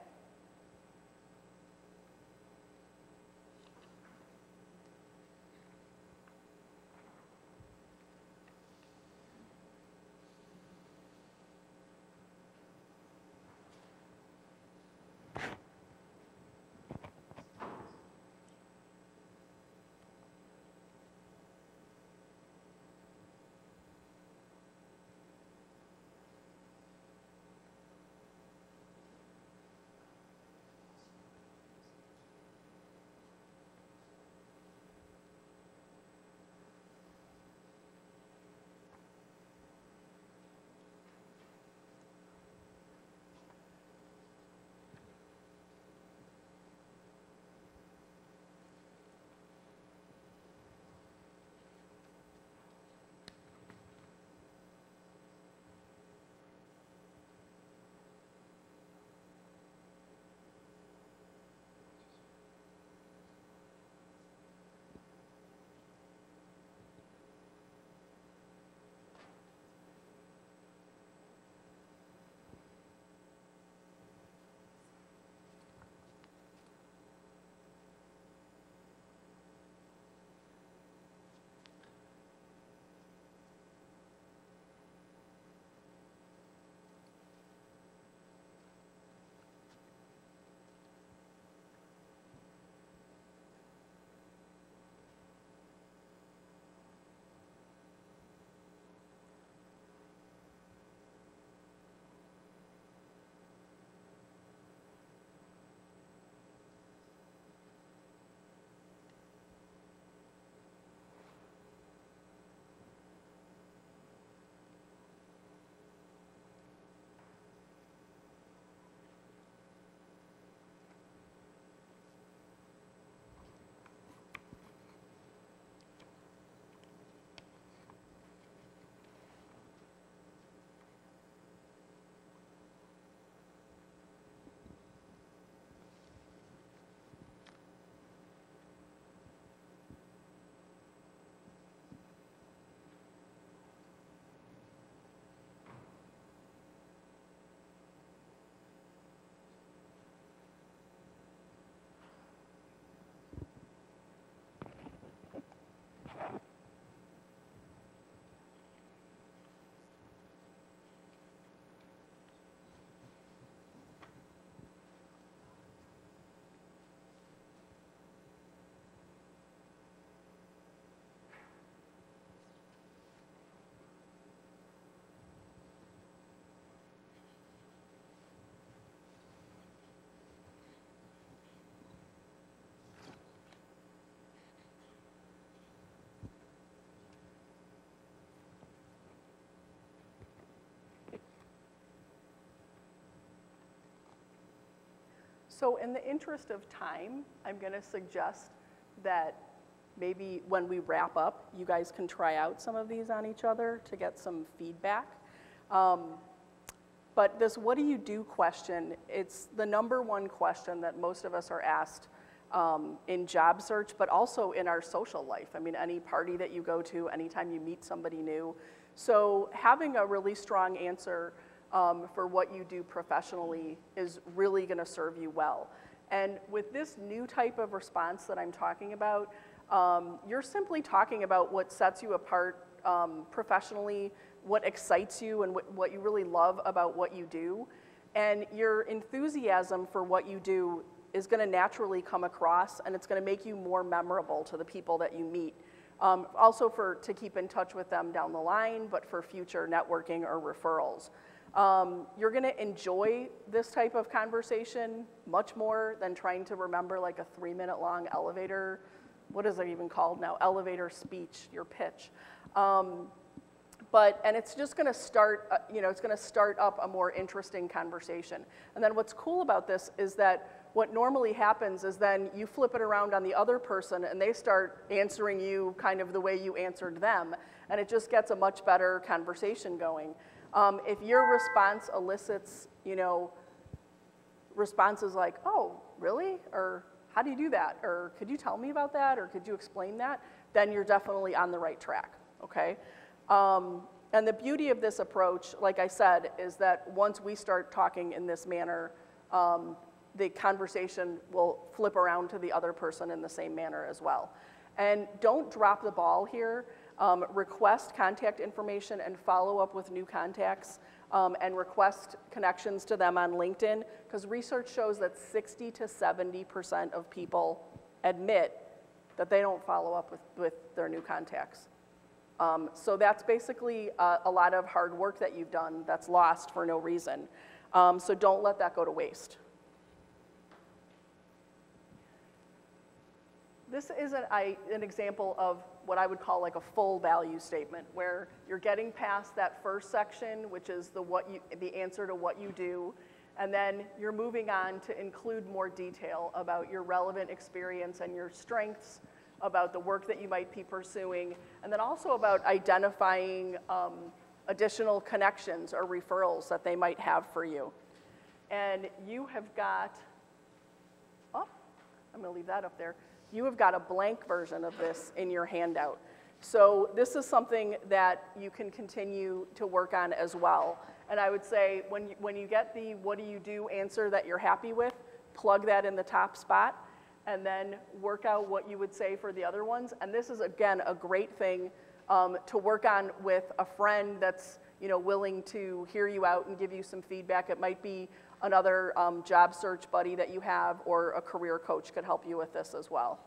S2: So in the interest of time, I'm going to suggest that maybe when we wrap up, you guys can try out some of these on each other to get some feedback. Um, but this what do you do question, it's the number one question that most of us are asked um, in job search, but also in our social life. I mean, any party that you go to, anytime you meet somebody new. So having a really strong answer um, for what you do professionally is really going to serve you well. And with this new type of response that I'm talking about, um, you're simply talking about what sets you apart um, professionally, what excites you, and what, what you really love about what you do. And your enthusiasm for what you do is going to naturally come across, and it's going to make you more memorable to the people that you meet. Um, also, for to keep in touch with them down the line, but for future networking or referrals. Um, you're going to enjoy this type of conversation much more than trying to remember like a three minute long elevator, what is it even called now? Elevator speech, your pitch. Um, but, and it's just going to start, uh, you know, it's going to start up a more interesting conversation. And then what's cool about this is that what normally happens is then you flip it around on the other person and they start answering you kind of the way you answered them. And it just gets a much better conversation going. Um, if your response elicits, you know, responses like, oh, really? Or how do you do that? Or could you tell me about that? Or could you explain that? Then you're definitely on the right track, okay? Um, and the beauty of this approach, like I said, is that once we start talking in this manner, um, the conversation will flip around to the other person in the same manner as well. And don't drop the ball here. Um, request contact information and follow up with new contacts um, and request connections to them on LinkedIn because research shows that 60 to 70% of people admit that they don't follow up with, with their new contacts. Um, so that's basically a, a, lot of hard work that you've done that's lost for no reason. Um, so don't let that go to waste. This is an, I, an example of what I would call like a full value statement, where you're getting past that first section, which is the, what you, the answer to what you do, and then you're moving on to include more detail about your relevant experience and your strengths, about the work that you might be pursuing, and then also about identifying um, additional connections or referrals that they might have for you. And you have got, oh, I'm to leave that up there. You have got a blank version of this in your handout. So this is something that you can continue to work on as well. And I would say when you, when you get the what do you do answer that you're happy with, plug that in the top spot and then work out what you would say for the other ones. And this is, again, a great thing um, to work on with a friend that's you know, willing to hear you out and give you some feedback. It might be another um, job search buddy that you have or a career coach could help you with this as well.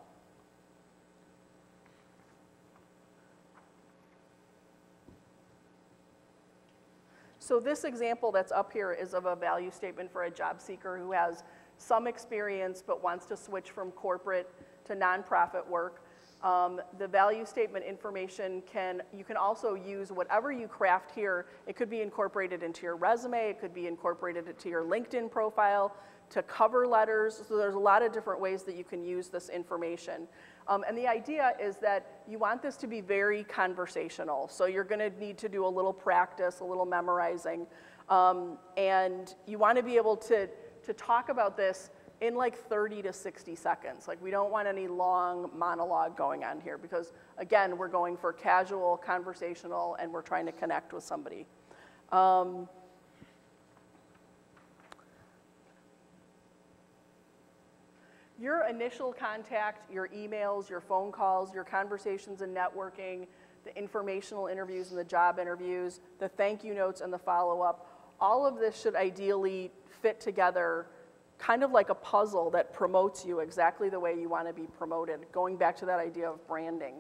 S2: So this example that's up here is of a value statement for a job seeker who has some experience but wants to switch from corporate to nonprofit work. Um, the value statement information can, you can also use whatever you craft here. It could be incorporated into your resume, it could be incorporated into your LinkedIn profile, to cover letters. So there's a lot of different ways that you can use this information. Um, and the idea is that you want this to be very conversational. So you're going to need to do a little practice, a little memorizing. Um, and you want to be able to, to talk about this in like 30 to 60 seconds. Like we don't want any long monologue going on here because again, we're going for casual, conversational, and we're trying to connect with somebody. Um, your initial contact, your emails, your phone calls, your conversations and networking, the informational interviews and the job interviews, the thank you notes and the follow up, all of this should ideally fit together kind of like a puzzle that promotes you exactly the way you want to be promoted, going back to that idea of branding.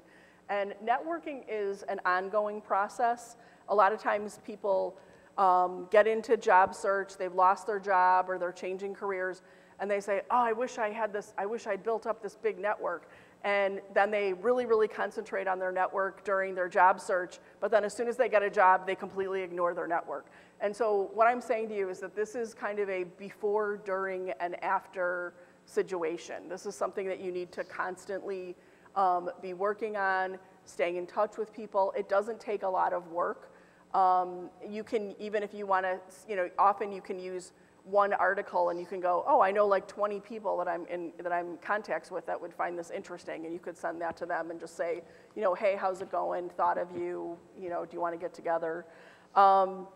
S2: And networking is an ongoing process. A lot of times people um, get into job search, they've lost their job or they're changing careers, and they say, oh, I wish I had this, I wish I'd built up this big network. And then they really, really concentrate on their network during their job search, but then as soon as they get a job, they completely ignore their network. And so what I'm saying to you is that this is kind of a before, during, and after situation. This is something that you need to constantly um, be working on, staying in touch with people. It doesn't take a lot of work. Um, you can, even if you want to, you know, often you can use one article and you can go, oh, I know like 20 people that I'm in that I'm in contacts with that would find this interesting, and you could send that to them and just say, you know, hey, how's it going? Thought of you. You know, do you want to get together? Um,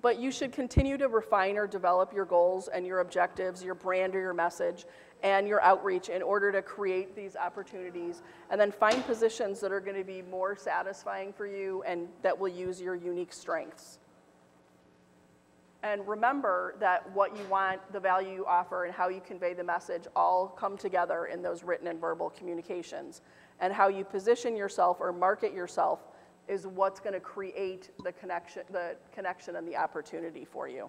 S2: but you should continue to refine or develop your goals and your objectives, your brand or your message, and your outreach in order to create these opportunities, and then find positions that are going to be more satisfying for you and that will use your unique strengths. And remember that what you want, the value you offer, and how you convey the message all come together in those written and verbal communications. And how you position yourself or market yourself is what's going to create the connection, the connection and the opportunity for you.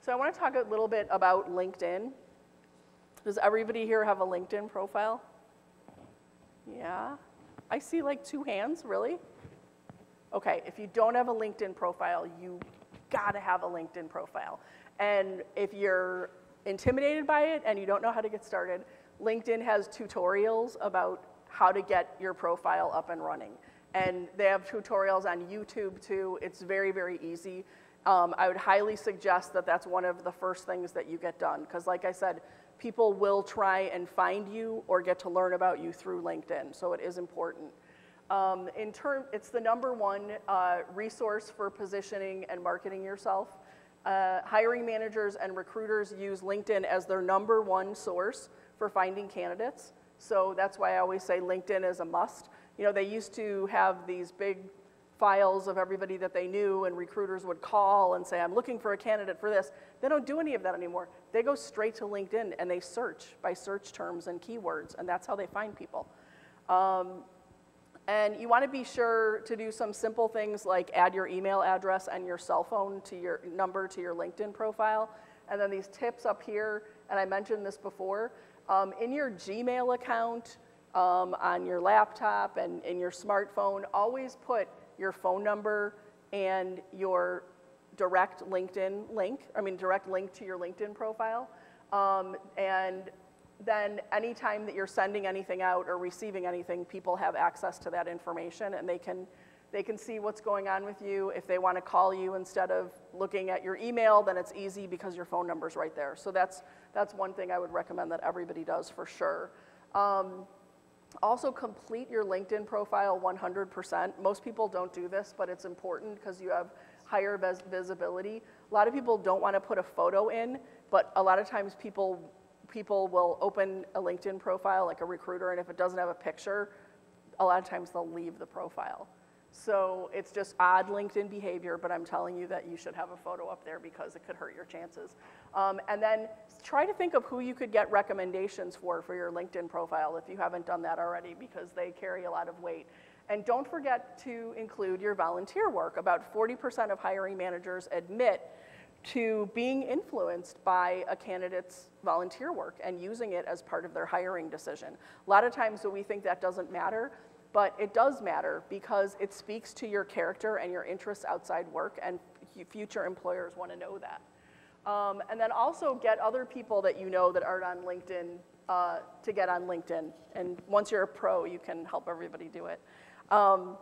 S2: So I want to talk a little bit about LinkedIn. Does everybody here have a LinkedIn profile? Yeah. I see like two hands, really? Okay, if you don't have a LinkedIn profile, you gotta have a LinkedIn profile. And if you're intimidated by it and you don't know how to get started, LinkedIn has tutorials about how to get your profile up and running. And they have tutorials on YouTube too. It's very, very easy. Um, I would highly suggest that that's one of the first things that you get done. Because, like I said, people will try and find you or get to learn about you through LinkedIn. So it is important. Um, in term, it's the number one uh, resource for positioning and marketing yourself. Uh, hiring managers and recruiters use LinkedIn as their number one source for finding candidates. So that's why I always say LinkedIn is a must. You know, they used to have these big files of everybody that they knew, and recruiters would call and say, I'm looking for a candidate for this. They don't do any of that anymore. They go straight to LinkedIn and they search by search terms and keywords, and that's how they find people. Um, and you want to be sure to do some simple things like add your email address and your cell phone to your number to your LinkedIn profile. And then these tips up here, and I mentioned this before, um, in your Gmail account, um, on your laptop and in your smartphone, always put your phone number and your direct LinkedIn link, I mean, direct link to your LinkedIn profile. Um, and then anytime that you're sending anything out or receiving anything, people have access to that information and they can, they can see what's going on with you. If they want to call you instead of looking at your email, then it's easy because your phone number's right there. So that's, that's one thing I would recommend that everybody does for sure. Um, also complete your LinkedIn profile 100%. Most people don't do this, but it's important because you have higher vis visibility. A lot of people don't want to put a photo in, but a lot of times people people will open a LinkedIn profile like a recruiter, and if it doesn't have a picture, a lot of times they'll leave the profile. So it's just odd LinkedIn behavior, but I'm telling you that you should have a photo up there because it could hurt your chances. Um, and then try to think of who you could get recommendations for for your LinkedIn profile if you haven't done that already because they carry a lot of weight. And don't forget to include your volunteer work. About 40% of hiring managers admit to being influenced by a candidate's volunteer work and using it as part of their hiring decision. A lot of times we think that doesn't matter, but it does matter because it speaks to your character and your interests outside work, and future employers want to know that. Um, and then also get other people that you know that aren't on LinkedIn uh, to get on LinkedIn. And once you're a pro, you can help everybody do it. Um,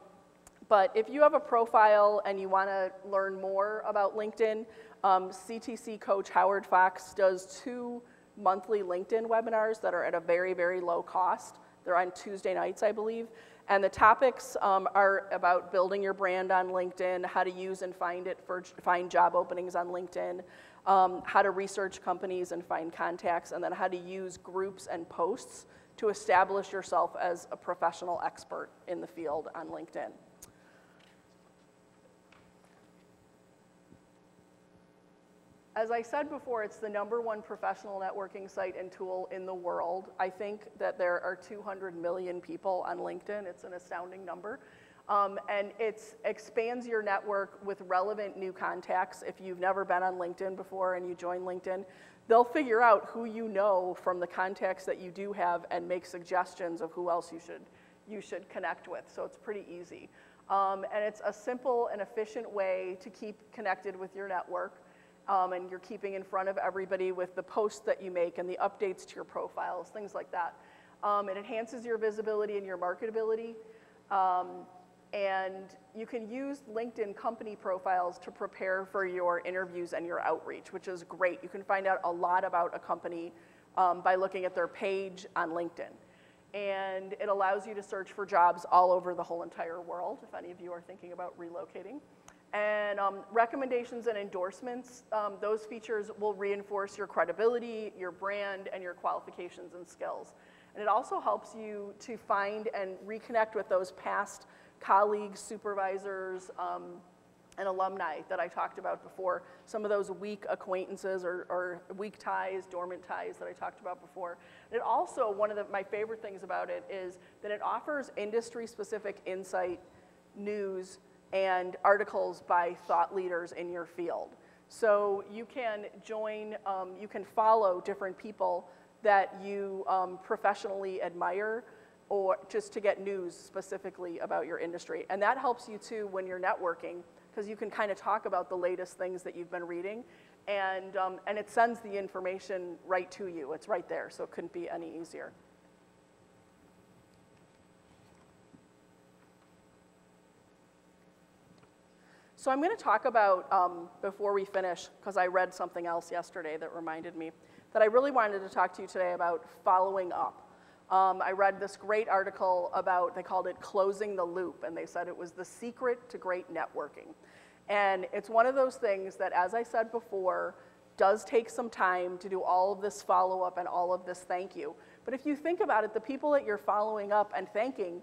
S2: but if you have a profile and you want to learn more about LinkedIn, um, CTC coach Howard Fox does two monthly LinkedIn webinars that are at a very, very low cost. They're on Tuesday nights, I believe. And the topics um, are about building your brand on LinkedIn, how to use and find it for find job openings on LinkedIn, um, how to research companies and find contacts, and then how to use groups and posts to establish yourself as a professional expert in the field on LinkedIn. As I said before, it's the number one professional networking site and tool in the world. I think that there are 200 million people on LinkedIn. It's an astounding number. Um, and it expands your network with relevant new contacts. If you've never been on LinkedIn before and you join LinkedIn, they'll figure out who you know from the contacts that you do have and make suggestions of who else you should, you should connect with. So it's pretty easy. Um, and it's a simple and efficient way to keep connected with your network um, and you're keeping in front of everybody with the posts that you make and the updates to your profiles, things like that. Um, it enhances your visibility and your marketability. Um, and you can use LinkedIn company profiles to prepare for your interviews and your outreach, which is great. You can find out a lot about a company um, by looking at their page on LinkedIn. And it allows you to search for jobs all over the whole entire world, if any of you are thinking about relocating. And um, recommendations and endorsements, um, those features will reinforce your credibility, your brand, and your qualifications and skills. And it also helps you to find and reconnect with those past colleagues, supervisors, um, and alumni that I talked about before. Some of those weak acquaintances or, or weak ties, dormant ties that I talked about before. And it also, one of the, my favorite things about it is that it offers industry-specific insight, news, and articles by thought leaders in your field. So you can join, um, you can follow different people that you um, professionally admire or just to get news specifically about your industry. And that helps you too when you're networking because you can kind of talk about the latest things that you've been reading And, um, and it sends the information right to you. It's right there, so it couldn't be any easier. So I'm going to talk about, um, before we finish, because I read something else yesterday that reminded me, that I really wanted to talk to you today about following up. Um, I read this great article about, they called it Closing the Loop, and they said it was the secret to great networking. And it's one of those things that, as I said before, does take some time to do all of this follow up and all of this thank you. But if you think about it, the people that you're following up and thanking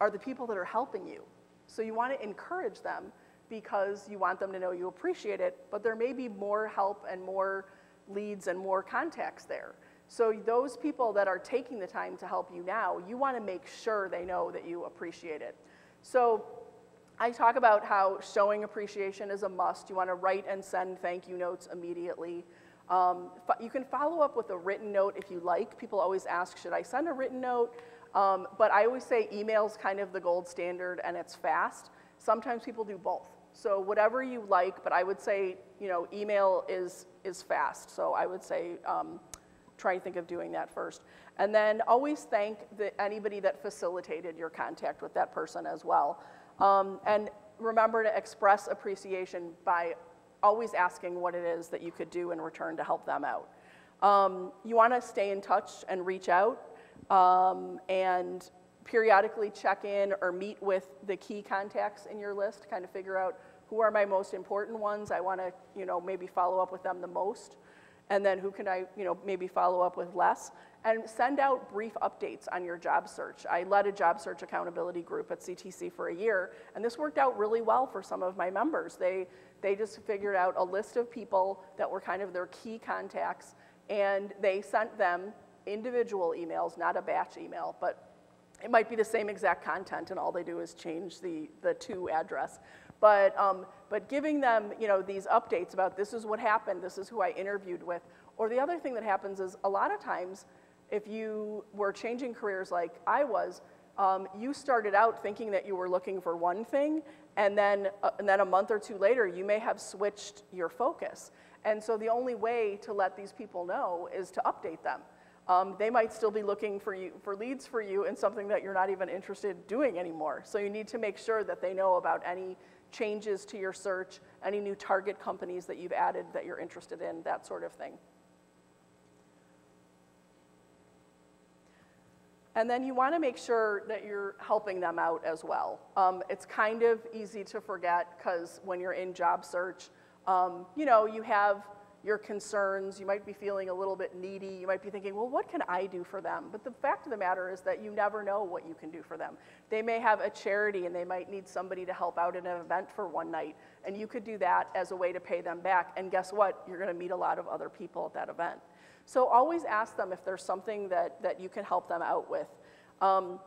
S2: are the people that are helping you. So you want to encourage them because you want them to know you appreciate it, but there may be more help and more leads and more contacts there. So those people that are taking the time to help you now, you want to make sure they know that you appreciate it. So I talk about how showing appreciation is a must. You want to write and send thank you notes immediately. Um, you can follow up with a written note if you like. People always ask, should I send a written note? Um, but I always say email's kind of the gold standard and it's fast. Sometimes people do both. So whatever you like, but I would say, you know, email is, is fast. So I would say um, try to think of doing that first. And then always thank the, anybody that facilitated your contact with that person as well. Um, and remember to express appreciation by always asking what it is that you could do in return to help them out. Um, you want to stay in touch and reach out um, and periodically check in or meet with the key contacts in your list, kind of figure out who are my most important ones. I want to, you know, maybe follow up with them the most and then who can I, you know, maybe follow up with less, and send out brief updates on your job search. I led a job search accountability group at CTC for a year, and this worked out really well for some of my members. They, they just figured out a list of people that were kind of their key contacts, and they sent them individual emails, not a batch email, but it might be the same exact content, and all they do is change the, the to address. But, um, but giving them you know, these updates about this is what happened, this is who I interviewed with. Or the other thing that happens is a lot of times, if you were changing careers like I was, um, you started out thinking that you were looking for one thing, and then, uh, and then a month or two later, you may have switched your focus. And so the only way to let these people know is to update them. Um, they might still be looking for you for leads for you in something that you're not even interested in doing anymore. So you need to make sure that they know about any changes to your search, any new target companies that you've added that you're interested in, that sort of thing. And then you want to make sure that you're helping them out as well. Um, it's kind of easy to forget because when you're in job search, um, you know, you have your concerns. You might be feeling a little bit needy. You might be thinking, well, what can I do for them? But the fact of the matter is that you never know what you can do for them. They may have a charity and they might need somebody to help out at an event for one night, and you could do that as a way to pay them back. And guess what? You're going to meet a lot of other people at that event. So always ask them if there's something that, that you can help them out with. Um,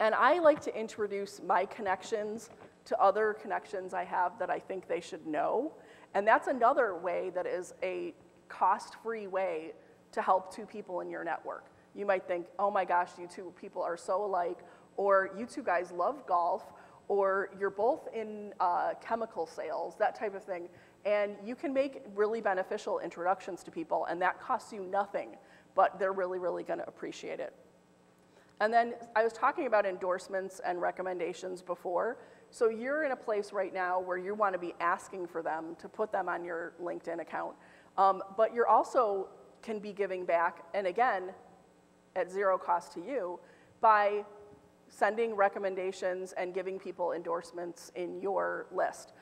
S2: and I like to introduce my connections to other connections I have that I think they should know. And that's another way that is a cost free way to help two people in your network. You might think, oh my gosh, you two people are so alike, or you two guys love golf, or you're both in uh, chemical sales, that type of thing. And you can make really beneficial introductions to people, and that costs you nothing, but they're really, really gonna appreciate it. And then I was talking about endorsements and recommendations before. So you're in a place right now where you want to be asking for them to put them on your LinkedIn account. Um, but you're also can be giving back, and again, at zero cost to you, by sending recommendations and giving people endorsements in your list.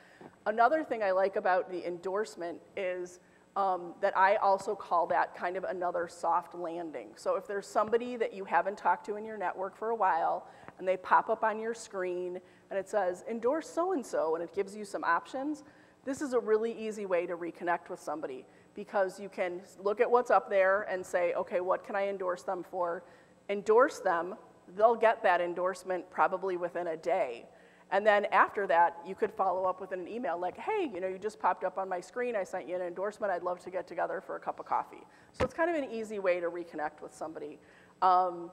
S2: Another thing I like about the endorsement is um, that I also call that kind of another soft landing. So if there's somebody that you haven't talked to in your network for a while and they pop up on your screen and it says endorse so and so and it gives you some options, this is a really easy way to reconnect with somebody because you can look at what's up there and say, okay, what can I endorse them for? Endorse them, they'll get that endorsement probably within a day. And then after that, you could follow up with an email like, hey, you know, you just popped up on my screen. I sent you an endorsement. I'd love to get together for a cup of coffee. So it's kind of an easy way to reconnect with somebody. Um,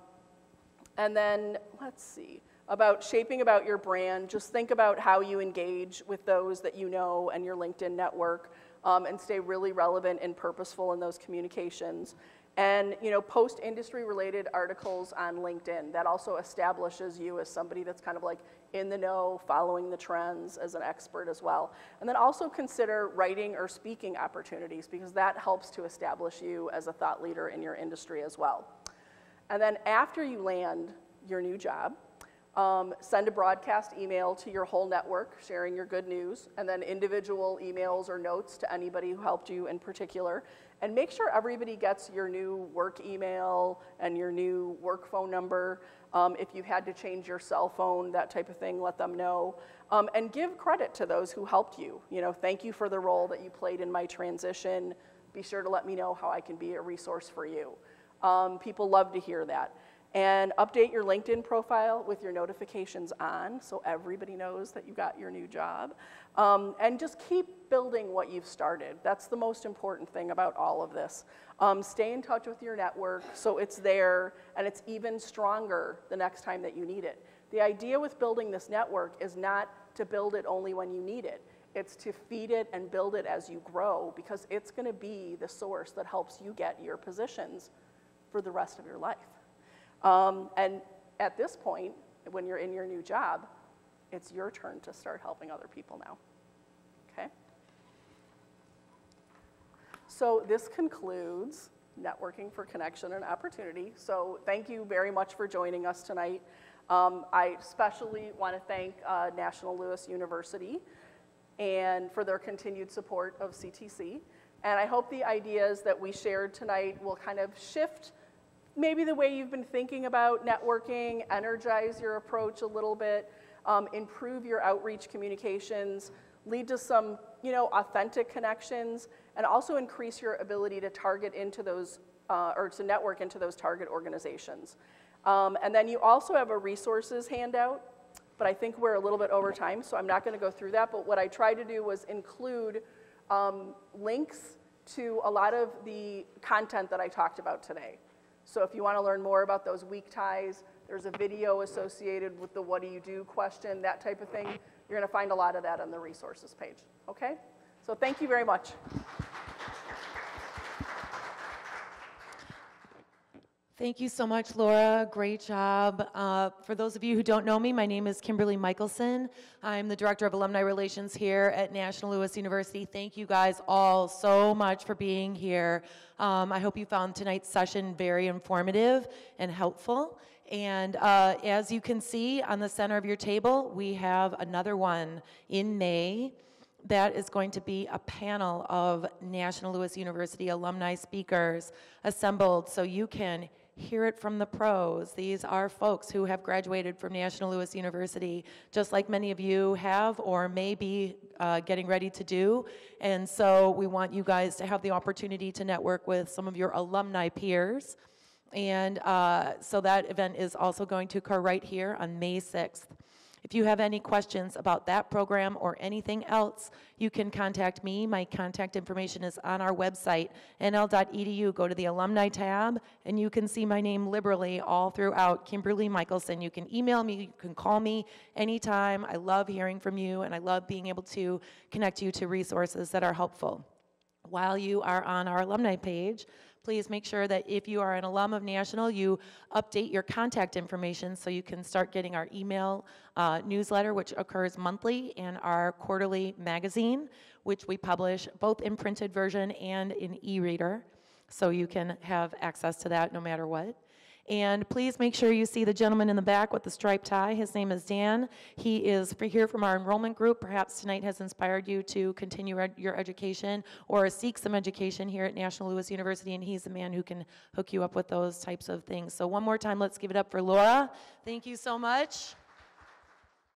S2: and then, let's see, about shaping about your brand. Just think about how you engage with those that you know and your LinkedIn network. um, and stay really relevant and purposeful in those communications. And you know, post industry related articles on LinkedIn. That also establishes you as somebody that's kind of like in the know, following the trends as an expert as well. And then also consider writing or speaking opportunities because that helps to establish you as a thought leader in your industry as well. And then after you land your new job, um, send a broadcast email to your whole network sharing your good news, and then individual emails or notes to anybody who helped you in particular. And make sure everybody gets your new work email and your new work phone number. Um, if you had to change your cell phone, that type of thing, let them know. Um, and give credit to those who helped you. You know, thank you for the role that you played in my transition. Be sure to let me know how I can be a resource for you. Um, people love to hear that. And update your LinkedIn profile with your notifications on so everybody knows that you got your new job. Um, and just keep building what you've started. That's the most important thing about all of this. Um, stay in touch with your network so it's there and it's even stronger the next time that you need it. The idea with building this network is not to build it only when you need it. It's to feed it and build it as you grow because it's going to be the source that helps you get your positions for the rest of your life. Um, and at this point, when you're in your new job, it's your turn to start helping other people now. Okay? So this concludes Networking for Connection and Opportunity. So thank you very much for joining us tonight. Um, I especially want to thank uh, National Louis University and for their continued support of CTC. And I hope the ideas that we shared tonight will kind of shift maybe the way you've been thinking about networking, energize your approach a little bit, um, improve your outreach communications, lead to some you know, authentic connections, and also increase your ability to target into those, uh, or to network into those target organizations. Um, and then you also have a resources handout, but I think we're a little bit over time, so I'm not going to go through that. But what I tried to do was include um, links to a lot of the content that I talked about today. So if you want to learn more about those weak ties, there's a video associated with the what do you do question, that type of thing. You're going to find a lot of that on the resources page. Okay? So thank you very much.
S3: Thank you so much, Laura. Great job. Uh, for those of you who don't know me, my name is Kimberly Michelson. I'm the Director of Alumni Relations here at National Louis University. Thank you guys all so much for being here. Um, I hope you found tonight's session very informative and helpful. And uh, as you can see on the center of your table, we have another one in May that is going to be a panel of National Louis University alumni speakers assembled so you can hear it from the pros. These are folks who have graduated from National Louis University, just like many of you have or may be uh, getting ready to do. And so we want you guys to have the opportunity to network with some of your alumni peers. And uh, so that event is also going to occur right here on May 6th. If you have any questions about that program or anything else, you can contact me. My contact information is on our website, nl.edu. Go to the alumni tab, and you can see my name liberally all throughout Kimberly Michelson. You can email me, you can call me anytime. I love hearing from you, and I love being able to connect you to resources that are helpful. While you are on our alumni page, please make sure that if you are an alum of National, you update your contact information so you can start getting our email uh, newsletter, which occurs monthly, and our quarterly magazine, which we publish both in printed version and in e-reader. So you can have access to that no matter what. And please make sure you see the gentleman in the back with the striped tie. His name is Dan. He is here from our enrollment group. Perhaps tonight has inspired you to continue your education or seek some education here at National Louis University, and he's the man who can hook you up with those types of things. So one more time, let's give it up for Laura. Thank you so much.